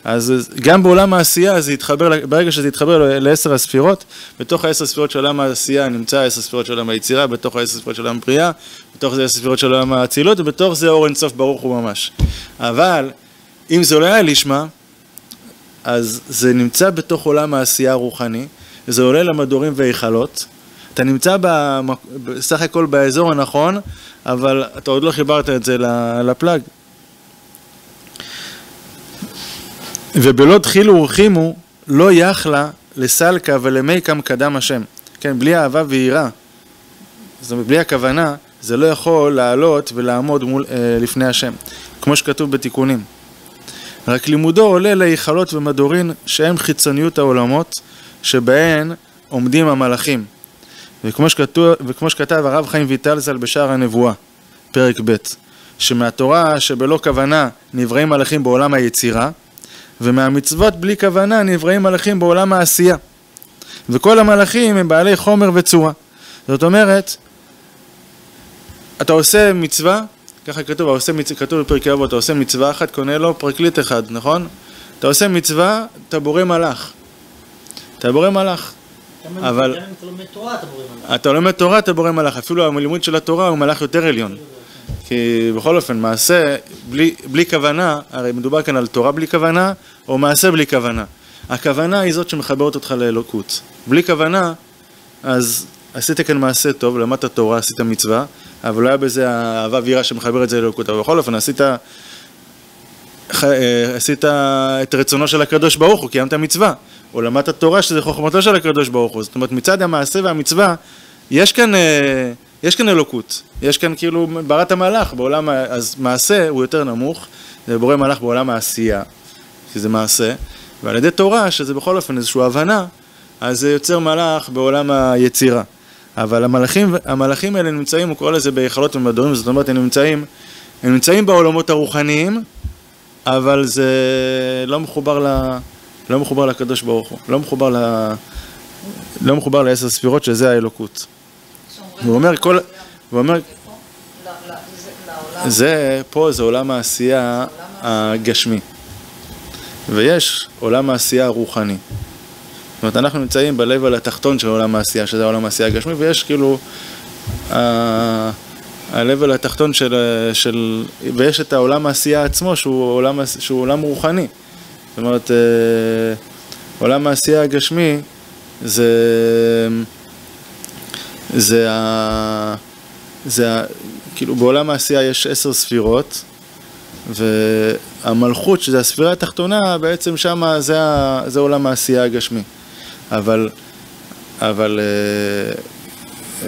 אז גם בעולם העשייה זה יתחבר, ברגע שזה יתחבר לעשר הספירות, בתוך העשר ספירות של עולם העשייה נמצא עשר ספירות של עולם היצירה, בתוך העשר ספירות של עולם הבריאה, בתוך זה עשר ספירות של עולם האצילות, ובתוך זה אור אינסוף ברוך הוא ממש. אבל אם זה לא היה לשמה, אז זה נמצא בתוך עולם העשייה הרוחני, זה עולה למדורים והיכלות, אתה נמצא. בסך הכל באזור הנכון, אבל אתה עוד לא חיברת את זה לפלאג. ובלא תחילו ורחימו, לא יחלה לסלקה ולמיקם קדם השם. כן, בלי אהבה ויראה, זאת אומרת, בלי הכוונה, זה לא יכול לעלות ולעמוד מול, אה, לפני השם, כמו שכתוב בתיקונים. רק לימודו עולה להיכלות ומדורין שהם חיצוניות העולמות שבהן עומדים המלאכים. וכמו, שכתוב, וכמו שכתב הרב חיים ויטלזל בשער הנבואה, פרק ב', שמהתורה שבלא כוונה נבראים מלאכים בעולם היצירה, ומהמצוות בלי כוונה נבראים מלאכים בעולם העשייה. וכל המלאכים הם בעלי חומר וצורה. זאת אומרת, אתה עושה מצווה, ככה כתוב, עושה מצווה, כתוב בפרקי אבות, אתה עושה מצווה אחת, קונה לו פרקליט אחד, נכון? אתה עושה מצווה, אתה בורא מלאך. אתה בורא מלאך. אבל... אתה לומד תורה, אתה בורא מלאך. אתה לומד תורה, אתה בורא מלאך. אפילו הלימוד של התורה הוא מלאך יותר עליון. כי בכל אופן, מעשה בלי, בלי כוונה, הרי מדובר כאן על תורה בלי כוונה, או מעשה בלי כוונה. הכוונה היא זאת שמחברת אותך לאלוקות. בלי כוונה, אז עשית כאן מעשה טוב, למדת תורה, עשית מצווה, אבל לא היה בזה אהבה ויראה שמחבר את זה לאלוקות. אבל בכל אופן, עשית, אה, עשית את רצונו של הקדוש ברוך הוא, קיימת מצווה. או למדת תורה שזה חוכמתו של הקדוש ברוך הוא. זאת אומרת, מצד המעשה והמצווה, יש כאן, אה, יש כאן אלוקות. יש כאן כאילו בראת המהלך בעולם, אז מעשה הוא יותר נמוך, זה בורא מלאך בעולם העשייה, כי זה מעשה, ועל ידי תורה, שזה בכל אופן איזושהי הבנה, אז זה יוצר מלאך בעולם היצירה. אבל המלאכים, המלאכים האלה נמצאים, הוא קורא לזה בהיכלות ומדורים, זאת אומרת, הם נמצאים, הם נמצאים בעולמות הרוחניים, אבל זה לא מחובר, ל, לא מחובר לקדוש ברוך הוא, לא מחובר, ל, לא מחובר לעשר ספירות, שזה האלוקות. הוא אומר, כל, הוא אומר, זה, פה זה עולם העשייה הגשמי, ויש עולם העשייה הרוחני. זאת אומרת, אנחנו נמצאים ב-level התחתון של עולם העשייה, שזה העולם העשייה הגשמי, ויש כאילו ה-level התחתון של, של... ויש את העולם העשייה עצמו, שהוא עולם, שהוא עולם רוחני. זאת אומרת, אה, עולם העשייה הגשמי זה... זה ה... זה ה... כאילו בעולם העשייה יש עשר ספירות, והמלכות, שזה הספירה התחתונה, בעצם שמה זה, ה... זה עולם העשייה הגשמי. אבל, אבל אה,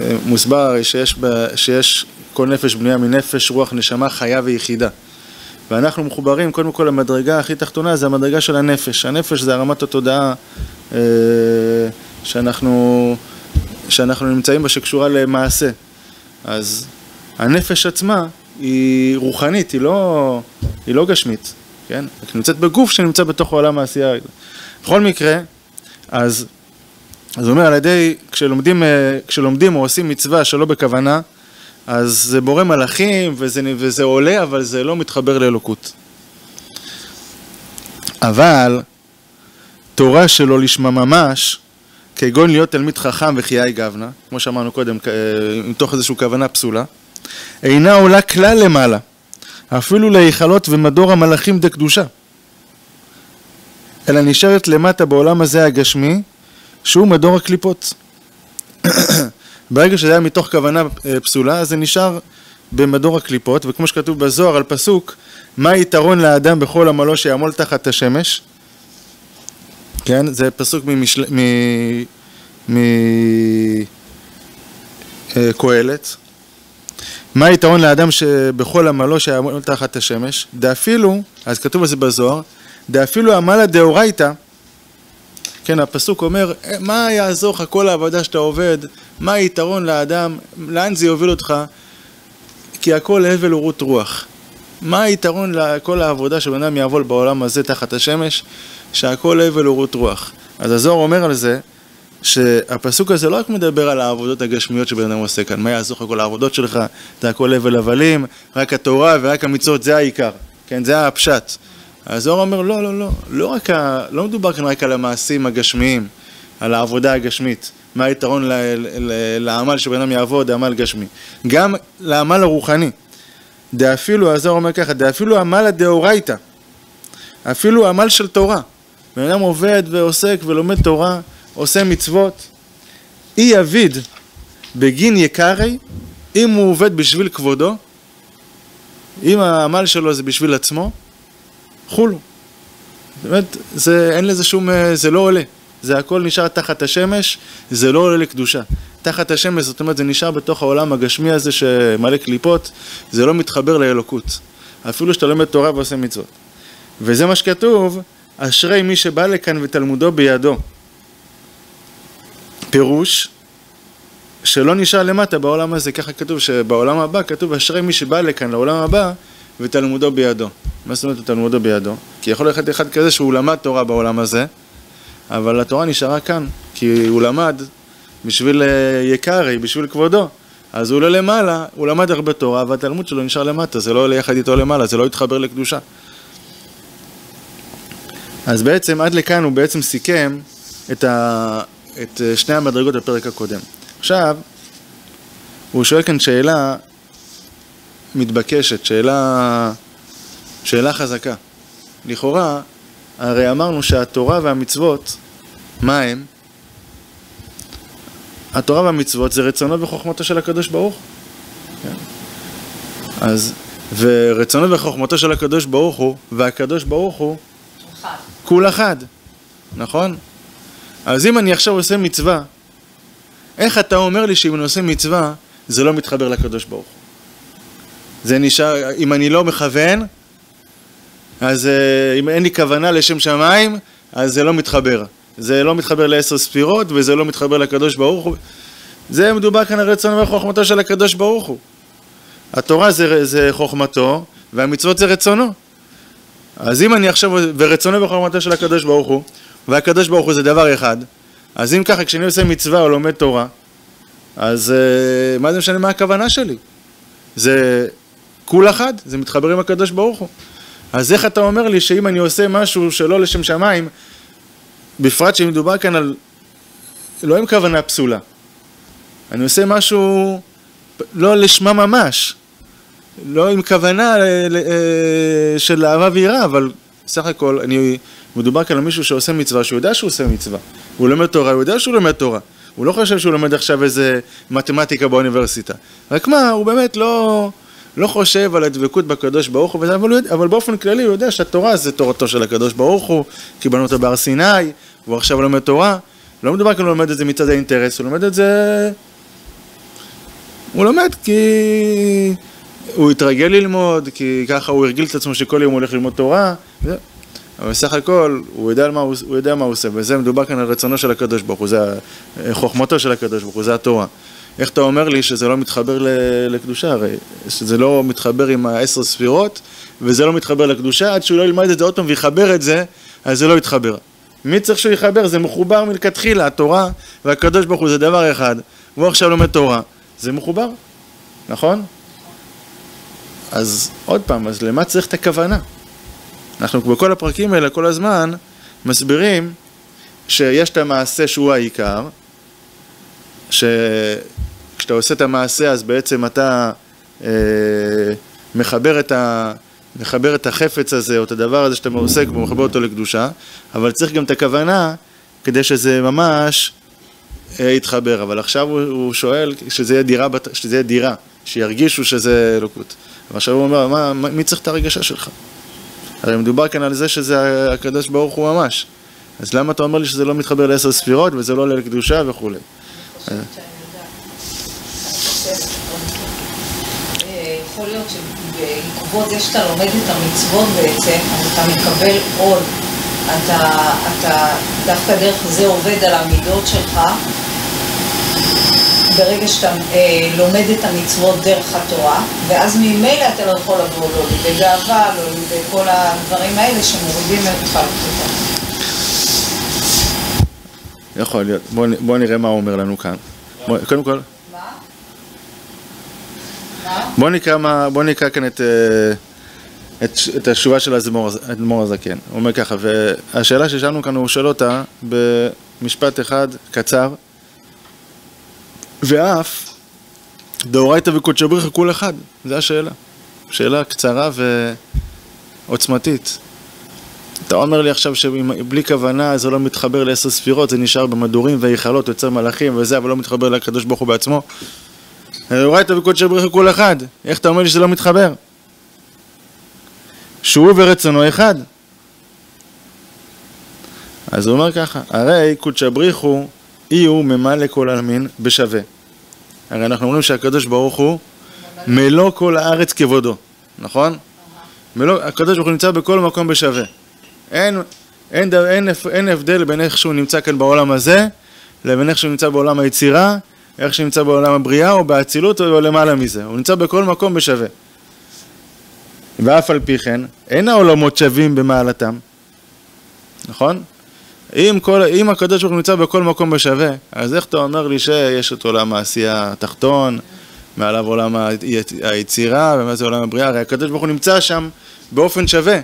אה, מוסבר שיש, ב, שיש כל נפש בנויה מנפש, רוח, נשמה, חיה ויחידה. ואנחנו מחוברים קודם כל למדרגה הכי תחתונה, זה המדרגה של הנפש. הנפש זה הרמת התודעה אה, שאנחנו, שאנחנו נמצאים בה שקשורה למעשה. אז הנפש עצמה היא רוחנית, היא לא, היא לא גשמית, כן? היא נמצאת בגוף שנמצא בתוך העולם העשייה. בכל מקרה, אז, אז הוא אומר, על ידי, כשלומדים, אה, כשלומדים או עושים מצווה שלא בכוונה, אז זה בורא מלאכים וזה, וזה עולה, אבל זה לא מתחבר לאלוקות. אבל תורה שלא לשמה ממש, כגון להיות תלמיד חכם וחיי גבנה, כמו שאמרנו קודם, אה, מתוך איזושהי כוונה פסולה, אינה עולה כלל למעלה, אפילו להיכלות ומדור המלאכים דקדושה. אלא נשארת למטה בעולם הזה הגשמי, שהוא מדור הקליפות. <coughs> ברגע שזה היה מתוך כוונה אה, פסולה, אז זה נשאר במדור הקליפות, וכמו שכתוב בזוהר על פסוק, מה היתרון לאדם בכל עמלו שיעמול תחת השמש? כן, זה פסוק מקהלת. אה, מה היתרון לאדם שבכל עמלו שיעמול תחת השמש? דאפילו, אז כתוב על זה בזוהר, דאפילו עמלה דאורייתא, כן, הפסוק אומר, מה יעזור לך כל העבודה שאתה עובד, מה היתרון לאדם, לאן זה יוביל אותך, כי הכל הבל ורות רוח. מה היתרון לכל העבודה שבן אדם יעבוד בעולם הזה תחת השמש, שהכל הבל ורות רוח. אז הזוהר אומר על זה, שהפסוק הזה לא רק מדבר על העבודות הגשמיות שבן אדם עושה כאן, מה יעזור לך כל העבודות שלך, זה הכל הבל הבלים, רק התורה ורק המצוות זה העיקר, כן, זה הפשט. הזוהר אומר, לא, לא, לא, לא, רק ה... לא מדובר כאן רק על המעשים הגשמיים, על העבודה הגשמית, מה היתרון לעמל שבן אדם יעבוד, עמל גשמי. גם לעמל הרוחני. דאפילו, הזוהר אומר ככה, דאפילו עמל הדאורייתא, אפילו עמל של תורה. בן אדם עובד ועוסק ולומד תורה, עושה מצוות. אי אביד בגין יקרי, אם הוא עובד בשביל כבודו, אם העמל שלו זה בשביל עצמו, חולו. באמת, זה, אין לזה שום, אה, זה לא עולה. זה הכל נשאר תחת השמש, זה לא עולה לקדושה. תחת השמש, זאת אומרת, זה נשאר בתוך העולם הגשמי הזה שמלא קליפות, זה לא מתחבר לאלוקות. אפילו שאתה לומד תורה ועושה מצוות. וזה מה שכתוב, אשרי מי שבא לכאן ותלמודו בידו. פירוש, שלא נשאר למטה בעולם הזה, ככה כתוב שבעולם הבא, כתוב אשרי מי שבא לכאן לעולם הבא ותלמודו בידו. מה זאת אומרת תלמודו בידו? כי יכול להיות אחד כזה שהוא למד תורה בעולם הזה, אבל התורה נשארה כאן, כי הוא למד בשביל אה, יקרי, בשביל כבודו. אז הוא עולה למעלה, הוא למד הרבה תורה, והתלמוד שלו נשאר למטה, זה לא עולה יחד איתו למעלה, זה לא יתחבר לקדושה. אז בעצם עד לכאן הוא בעצם סיכם את, ה... את אה, שני המדרגות בפרק הקודם. עכשיו, הוא שואל כאן שאלה מתבקשת, שאלה, שאלה חזקה. לכאורה, הרי אמרנו שהתורה והמצוות, מה הם? התורה והמצוות זה רצונו וחוכמתו של הקדוש ברוך כן. אז, ורצונו וחוכמתו של הקדוש ברוך הוא, והקדוש ברוך הוא. כול אחד, נכון? אז אם אני עכשיו עושה מצווה, איך אתה אומר לי שאם אני עושה מצווה, זה לא מתחבר לקדוש ברוך הוא? זה נשאר, אם אני לא מכוון, אז אה, אם אין לי כוונה לשם שמיים, אז זה לא מתחבר. זה לא מתחבר לעשר ספירות, וזה לא מתחבר לקדוש ברוך הוא. זה מדובר כאן על רצונו וחוכמתו של הקדוש ברוך הוא. התורה זה, זה חוכמתו, והמצוות זה רצונו. אז אם אני עכשיו, ורצונו וחוכמתו של הקדוש ברוך הוא, והקדוש ברוך הוא זה דבר אחד, אז אם ככה, כשאני עושה מצווה או לומד תורה, אז uh, מה זה משנה מה הכוונה שלי? זה כול אחד, זה מתחבר עם הקדוש ברוך הוא. אז איך אתה אומר לי שאם אני עושה משהו שלא לשם שמיים, בפרט שמדובר כאן על... לא עם כוונה פסולה. אני עושה משהו לא לשמה ממש, לא עם כוונה אה, של אהבה ויראה, אבל סך הכל, אני, מדובר כאן על מישהו שעושה מצווה, שהוא יודע שהוא עושה מצווה. הוא לומד תורה, הוא יודע שהוא לומד תורה. הוא לא חושב שהוא לומד עכשיו איזה מתמטיקה באוניברסיטה. רק מה, הוא באמת לא, לא חושב על הדבקות בקדוש ברוך הוא, אבל, אבל באופן כללי הוא יודע שהתורה זה תורתו של הקדוש ברוך הוא, קיבלנו אותו בהר סיני, והוא עכשיו לומד תורה. לא מדובר כאן, הוא לומד את זה מצד האינטרס, הוא לומד את זה... הוא לומד כי הוא התרגל ללמוד, כי ככה הוא הרגיל את עצמו שכל יום הוא הולך ללמוד תורה. אבל בסך הכל, הוא יודע, מה הוא, הוא יודע מה הוא עושה, וזה מדובר כאן על רצונו של הקדוש ברוך הוא, זה חוכמתו של הקדוש ברוך הוא, זה התורה. איך אתה אומר לי שזה לא מתחבר לקדושה? הרי שזה לא מתחבר עם העשר ספירות, וזה לא מתחבר לקדושה, עד שהוא לא ילמד את זה עוד פעם ויחבר את זה, אז זה לא יתחבר. מי צריך שהוא יחבר? זה מחובר מלכתחילה, התורה והקדוש ברוך הוא זה דבר אחד. והוא עכשיו לומד תורה, זה מחובר, נכון? אז עוד פעם, אז למה צריך את הכוונה? אנחנו בכל הפרקים האלה כל הזמן מסבירים שיש את המעשה שהוא העיקר, שכשאתה עושה את המעשה אז בעצם אתה אה, מחבר, את ה, מחבר את החפץ הזה או את הדבר הזה שאתה עוסק בו, מחבר אותו לקדושה, אבל צריך גם את הכוונה כדי שזה ממש אה, יתחבר. אבל עכשיו הוא, הוא שואל שזה יהיה דירה, שזה יהיה דירה, שירגישו שזה אלוקות. ועכשיו הוא אומר, מה, מי צריך את הרגשה שלך? הרי מדובר כאן על זה שזה הקדוש ברוך הוא ממש. אז למה אתה אומר לי שזה לא מתחבר לעשר ספירות וזה לא עולה לקדושה וכולי? יכול להיות שבעקבות זה שאתה לומד את המצוות בעצם, אז אתה מקבל עול. אתה, אתה דווקא דרך זה עובד על המידות שלך, ברגע שאתה אה, לומד את המצוות דרך התורה, ואז ממילא אתה לא יכול לבוא לא לידי גאווה, לא לידי כל הדברים האלה שמורידים אותך לקדושה. יכול להיות. בוא, בוא נראה מה הוא אומר לנו כאן. בוא, קודם כל... בוא נקרא, מה, בוא נקרא כאן את, אה, את, את התשובה של האדמו"ר הזקן. הוא אומר ככה, והשאלה ששאלנו כאן, הוא שואל אותה במשפט אחד קצר, ואף דאורייתא וקודשא בריך כול אחד, זו השאלה. שאלה קצרה ועוצמתית. אתה אומר לי עכשיו שבלי כוונה זה לא מתחבר לעשר ספירות, זה נשאר במדורים והיכלות, יוצר מלאכים וזה, אבל לא מתחבר לקדוש ברוך הוא בעצמו. אורייתא וקודשא בריך כל אחד, איך אתה אומר לי שזה לא מתחבר? שהוא ורצונו אחד. אז הוא אומר ככה, הרי קודשא בריחו אי הוא ממלא כל עלמין בשווה. הרי אנחנו אומרים שהקדוש ברוך הוא מלוא כל הארץ כבודו, נכון? מלוא, הקדוש ברוך הוא נמצא בכל מקום בשווה. אין, אין, אין, אין הבדל בין איך שהוא נמצא כאן בעולם הזה לבין איך שהוא נמצא בעולם היצירה, איך שהוא נמצא בעולם הבריאה או באצילות או למעלה מזה. הוא נמצא בכל מקום בשווה. ואף על פי כן, אין העולמות שווים במעלתם, נכון? אם, כל, אם הקדוש ברוך הוא נמצא בכל מקום בשווה, אז איך אתה אומר לי שיש את עולם העשייה התחתון, מעליו עולם היצירה, ומה זה עולם הבריאה? הרי הקדוש ברוך הוא נמצא שם באופן שווה.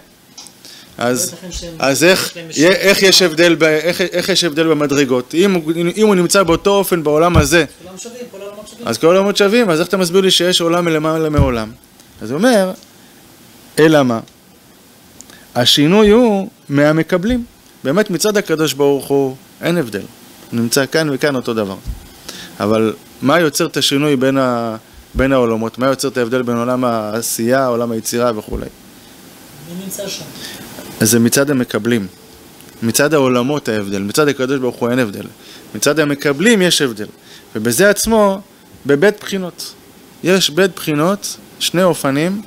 אז, אז איך, איך, יש הבדל ב, איך, איך יש הבדל במדרגות? אם, אם הוא נמצא באותו אופן בעולם הזה, אז כל העולמות שווים, אז איך אתה מסביר לי שיש עולם מלמעלה מעולם? אז הוא אומר, אלא מה? השינוי הוא מהמקבלים. באמת מצד הקדוש ברוך הוא אין הבדל. הוא נמצא כאן וכאן אותו דבר. אבל מה יוצר את השינוי בין, ה... בין העולמות? מה יוצר את ההבדל בין עולם העשייה, עולם היצירה וכולי? מי נמצא שם? זה מצד המקבלים. מצד העולמות ההבדל, מצד הקדוש ברוך הוא אין הבדל. מצד המקבלים יש הבדל. ובזה עצמו, בבית בחינות. יש בית בחינות, שני אופנים,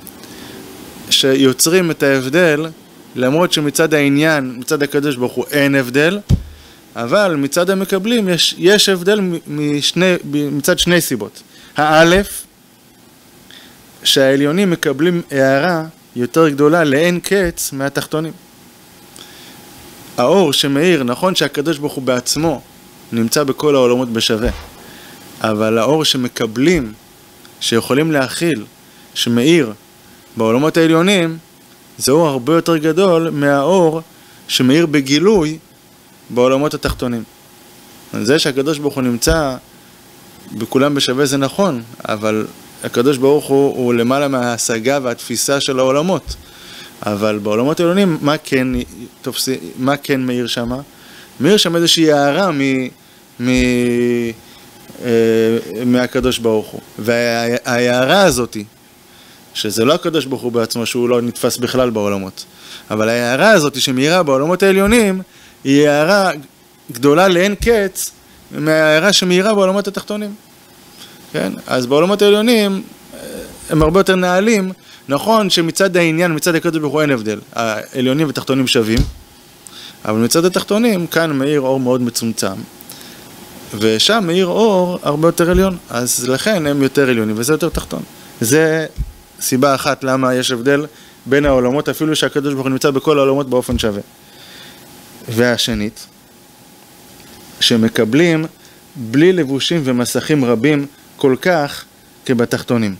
שיוצרים את ההבדל, למרות שמצד העניין, מצד הקדוש ברוך הוא אין הבדל, אבל מצד המקבלים יש, יש הבדל משני, מצד שני סיבות. האלף, שהעליונים מקבלים הערה יותר גדולה לאין קץ מהתחתונים. האור שמאיר, נכון שהקדוש ברוך הוא בעצמו נמצא בכל העולמות בשווה, אבל האור שמקבלים, שיכולים להכיל, שמאיר בעולמות העליונים, זה אור הרבה יותר גדול מהאור שמאיר בגילוי בעולמות התחתונים. זה שהקדוש ברוך הוא נמצא בכולם בשווה זה נכון, אבל הקדוש ברוך הוא, הוא למעלה מההשגה והתפיסה של העולמות. אבל בעולמות העליונים, מה כן, תופס, מה כן מאיר שם? מאיר שם איזושהי הערה מ, מ, אה, מהקדוש ברוך הוא. וההערה הזאתי, שזה לא הקדוש ברוך הוא בעצמו, שהוא לא נתפס בכלל בעולמות, אבל ההערה הזאת שמאירה בעולמות העליונים, היא הערה גדולה לאין קץ מההערה שמאירה בעולמות התחתונים. כן? אז בעולמות העליונים אה, הם הרבה יותר נעלים. נכון שמצד העניין, מצד הקדוש ברוך הוא אין הבדל. העליונים ותחתונים שווים, אבל מצד התחתונים, כאן מאיר אור מאוד מצומצם. ושם מאיר אור הרבה יותר עליון, אז לכן הם יותר עליונים וזה יותר תחתון. זה סיבה אחת למה יש הבדל בין העולמות, אפילו שהקדוש ברוך הוא נמצא בכל העולמות באופן שווה. והשנית, שמקבלים בלי לבושים ומסכים רבים כל כך כבתחתונים.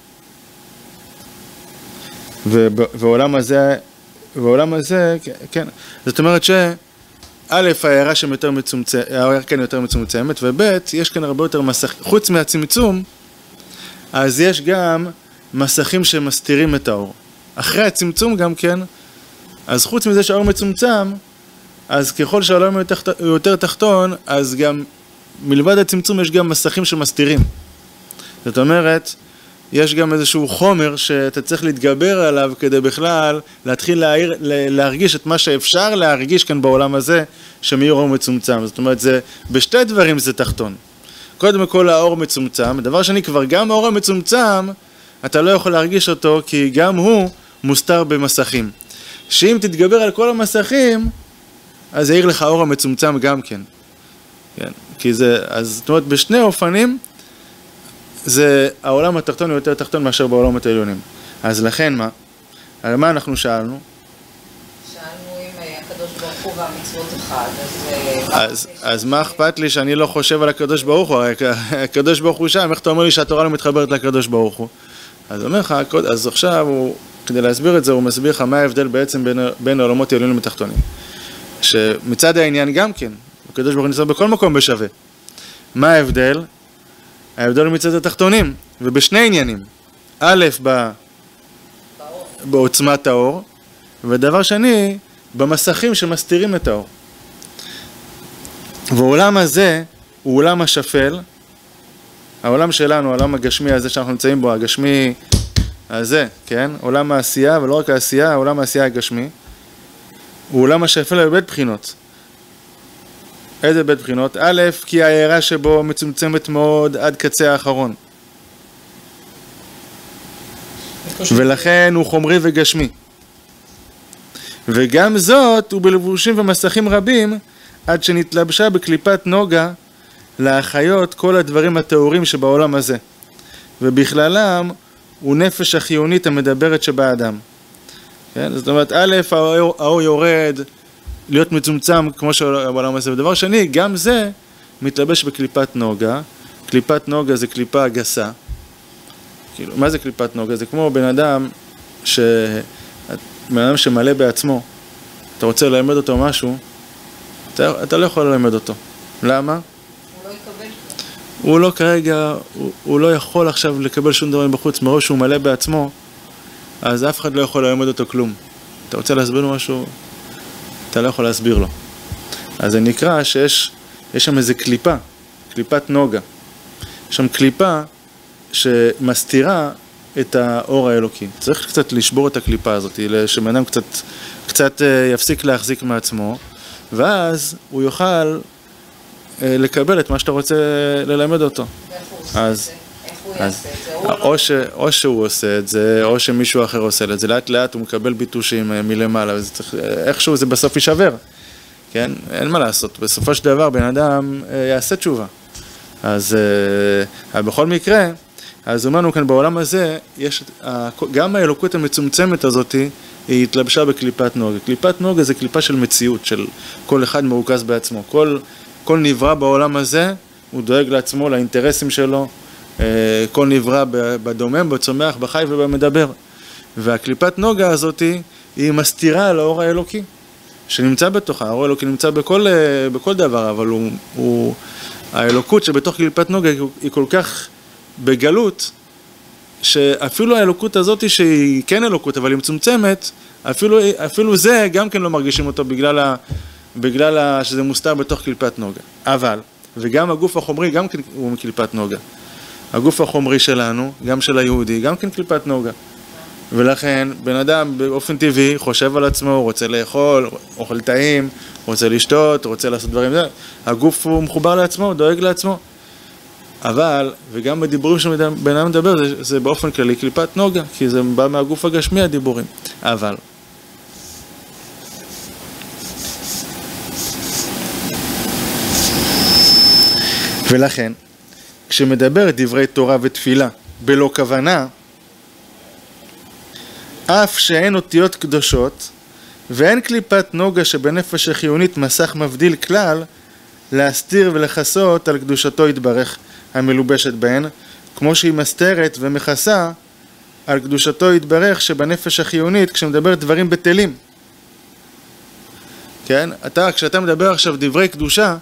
ובעולם הזה, בעולם הזה, כן, זאת אומרת ש... א', ההערה שם יותר מצומצמת, ההערה כאן יותר מצומצמת, וב', יש כאן הרבה יותר מסכים, חוץ מהצמצום, אז יש גם מסכים שמסתירים את האור. אחרי הצמצום גם כן, אז חוץ מזה שהאור מצומצם, אז ככל שהעולם הוא יותר תחתון, אז גם מלבד הצמצום יש גם מסכים שמסתירים. זאת אומרת, יש גם איזשהו חומר שאתה צריך להתגבר עליו כדי בכלל להתחיל להעיר, להרגיש את מה שאפשר להרגיש כאן בעולם הזה, שמאיר אור מצומצם. זאת אומרת, זה, בשתי דברים זה תחתון. קודם כל האור מצומצם, דבר שני, כבר גם האור המצומצם, אתה לא יכול להרגיש אותו כי גם הוא מוסתר במסכים. שאם תתגבר על כל המסכים, אז יאיר לך האור המצומצם גם כן. כן. כי זה, אז זאת אומרת, בשני אופנים, זה העולם התחתון הוא יותר תחתון מאשר בעולמות העליונים. אז לכן מה? הרי מה אנחנו שאלנו? שאלנו אם אה, אז... אה, אז מה אכפת לי שאני לא חושב על הקדוש ברוך הוא? הרי הקדוש ברוך הוא שם, איך אתה אומר לי שהתורה לא מתחברת לקדוש ברוך הוא? אז אומר לך, אז עכשיו הוא, כדי להסביר את זה, הוא מסביר לך מה ההבדל בעצם בין, בין העולמות העליונים לתחתונים. שמצד העניין גם כן, הקדוש ברוך הוא נמצא בכל מקום בשווה. מה ההבדל? ההבדל מצד התחתונים, ובשני עניינים. א', ב... בעוצמת האור, ודבר שני, במסכים שמסתירים את האור. והעולם הזה הוא עולם השפל, העולם שלנו, העולם הגשמי הזה שאנחנו נמצאים בו, הגשמי הזה, כן? עולם העשייה, ולא רק העשייה, עולם העשייה הגשמי, הוא עולם השפל בבית בחינות. איזה בית בחינות? א', כי ההערה שבו מצומצמת מאוד עד קצה האחרון. ולכן הוא חומרי וגשמי. וגם זאת הוא בלבושים ומסכים רבים עד שנתלבשה בקליפת נוגה להחיות כל הדברים הטהורים שבעולם הזה. ובכללם הוא נפש החיונית המדברת שבאדם. כן? זאת אומרת, א', האור יורד, להיות מצומצם כמו שבעולם הזה, ודבר שני, גם זה מתלבש בקליפת נוגה. קליפת נוגה זה קליפה גסה. כאילו, מה זה קליפת נוגה? זה כמו בן אדם, ש... בן אדם שמלא בעצמו, אתה רוצה ללמד אותו משהו, אתה, אתה לא יכול ללמד אותו. למה? הוא לא כרגע, הוא, הוא לא יכול עכשיו לקבל שום דבר מבחוץ, מרוב שהוא מלא בעצמו, אז אף אחד לא יכול ללמד אותו כלום. אתה רוצה להסביר לו משהו? אתה לא יכול להסביר לו. אז זה נקרא שיש שם איזה קליפה, קליפת נוגה. יש שם קליפה שמסתירה את האור האלוקי. צריך קצת לשבור את הקליפה הזאת, שבן אדם קצת, קצת אה, יפסיק להחזיק מעצמו, ואז הוא יוכל אה, לקבל את מה שאתה רוצה ללמד אותו. אז, אז או, ש, או שהוא עושה את זה, או שמישהו אחר עושה את זה. לאט לאט הוא מקבל ביטושים אה, מלמעלה, וצריך, איכשהו זה בסוף יישבר. כן? אין מה לעשות. בסופו של דבר בן אדם יעשה תשובה. אז בכל מקרה, אז אמרנו כאן בעולם הזה, יש, גם האלוקות המצומצמת הזאת היא התלבשה בקליפת נוגה. קליפת נוגה זה קליפה של מציאות, של כל אחד מרוכז בעצמו. כל, כל נברא בעולם הזה, הוא דואג לעצמו, לאינטרסים שלו. אה, כל נברא בדומם, בצומח, בחי ובמדבר. והקליפת נוגה הזאת היא מסתירה על האור האלוקי שנמצא בתוכה. האור האלוקי נמצא בכל, אה, בכל דבר, אבל הוא, הוא, האלוקות שבתוך קליפת נוגה היא כל כך בגלות, שאפילו האלוקות הזאת שהיא כן אלוקות אבל היא מצומצמת, אפילו, אפילו זה גם כן לא מרגישים אותו בגלל, ה, בגלל ה, שזה מוסתר בתוך קליפת נוגה. אבל, וגם הגוף החומרי גם כן הוא מקליפת נוגה. הגוף החומרי שלנו, גם של היהודי, גם כן קליפת נוגה. ולכן בן אדם באופן טבעי חושב על עצמו, רוצה לאכול, אוכל טעים, רוצה לשתות, רוצה לעשות דברים, הגוף הוא מחובר לעצמו, דואג לעצמו. אבל, וגם בדיבורים שבן אדם מדבר, זה, זה באופן כללי קליפת נוגה, כי זה בא מהגוף הגשמי הדיבורים. אבל, ולכן, כשמדבר דברי תורה ותפילה בלא כוונה, אף שאין אותיות קדושות, ואין קליפת נוגה שבנפש החיונית מסך מבדיל כלל, להסתיר ולכסות על קדושתו יתברך. המלובשת בהן, כמו שהיא מסתרת ומכסה על קדושתו יתברך שבנפש החיונית כשמדבר דברים בטלים. כן? אתה, כשאתה מדבר עכשיו דברי קדושה,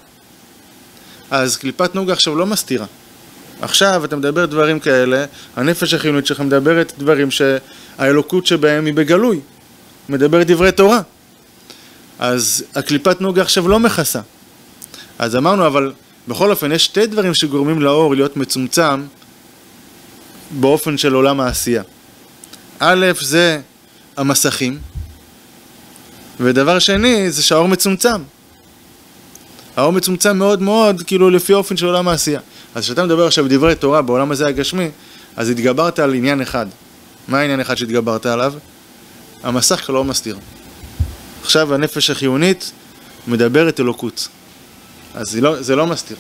אז קליפת נוגה עכשיו לא מסתירה. עכשיו אתה מדבר דברים כאלה, הנפש החיונית שלך מדברת דברים שהאלוקות שבהם היא בגלוי, מדברת דברי תורה. אז הקליפת נוגה עכשיו לא מכסה. אז אמרנו, אבל בכל אופן, יש שתי דברים שגורמים לאור להיות מצומצם באופן של עולם העשייה. א', זה המסכים, ודבר שני, זה שהאור מצומצם. האור מצומצם מאוד מאוד, כאילו לפי האופן של עולם העשייה. אז כשאתה מדבר עכשיו דברי תורה בעולם הזה הגשמי, אז התגברת על עניין אחד. מה העניין אחד שהתגברת עליו? המסך לא מסתיר. עכשיו הנפש החיונית מדברת אלוקות. אז לא, זה לא מסתיר.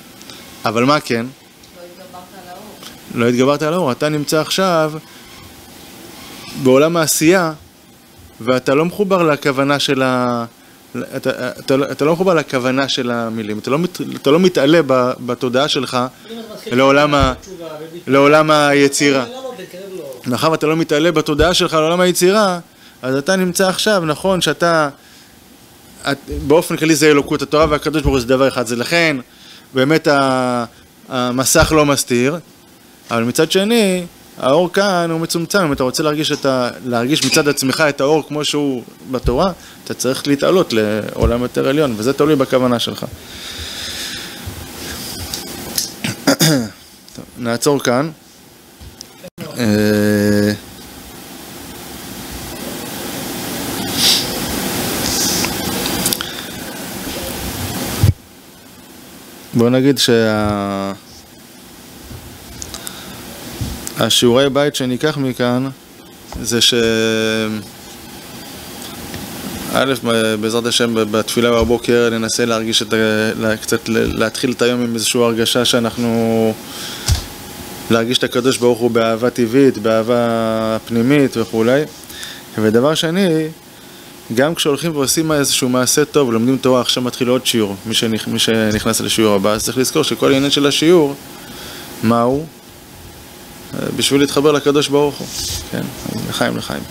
אבל מה כן? לא התגברת על האור. לא התגברת על האור. אתה נמצא עכשיו בעולם העשייה, ואתה לא מחובר לכוונה של ה... אתה, אתה, אתה לא מחובר לכוונה של המילים, אתה לא, מת, אתה לא מתעלה בתודעה שלך לעולם, ה, לעולם היצירה. מאחר ואתה לא מתעלה בתודעה שלך לעולם היצירה, אז אתה נמצא עכשיו, נכון שאתה באופן כללי זה אלוקות, התורה והקדוש ברוך הוא זה דבר אחד, זה לכן באמת המסך לא מסתיר, אבל מצד שני, האור כאן הוא מצומצם, אם אתה רוצה להרגיש, ה... להרגיש מצד עצמך את האור כמו שהוא בתורה, אתה צריך להתעלות לעולם יותר עליון, וזה תלוי בכוונה שלך. <coughs> טוב, נעצור כאן. אה, בוא נגיד שה... השיעורי בית שניקח מכאן זה ש... א', בעזרת השם בתפילה בבוקר ננסה להרגיש את ה... קצת להתחיל את היום עם איזושהי הרגשה שאנחנו... להרגיש את הקדוש ברוך הוא באהבה טבעית, באהבה פנימית וכולי. ודבר שני, גם כשהולכים ועושים איזשהו מעשה טוב, לומדים תורה, עכשיו מתחיל עוד שיעור, מי, שנכ... מי שנכנס לשיעור הבא, אז צריך לזכור שכל העניין של השיעור, מהו? בשביל להתחבר לקדוש ברוך הוא, כן, לחיים לחיים.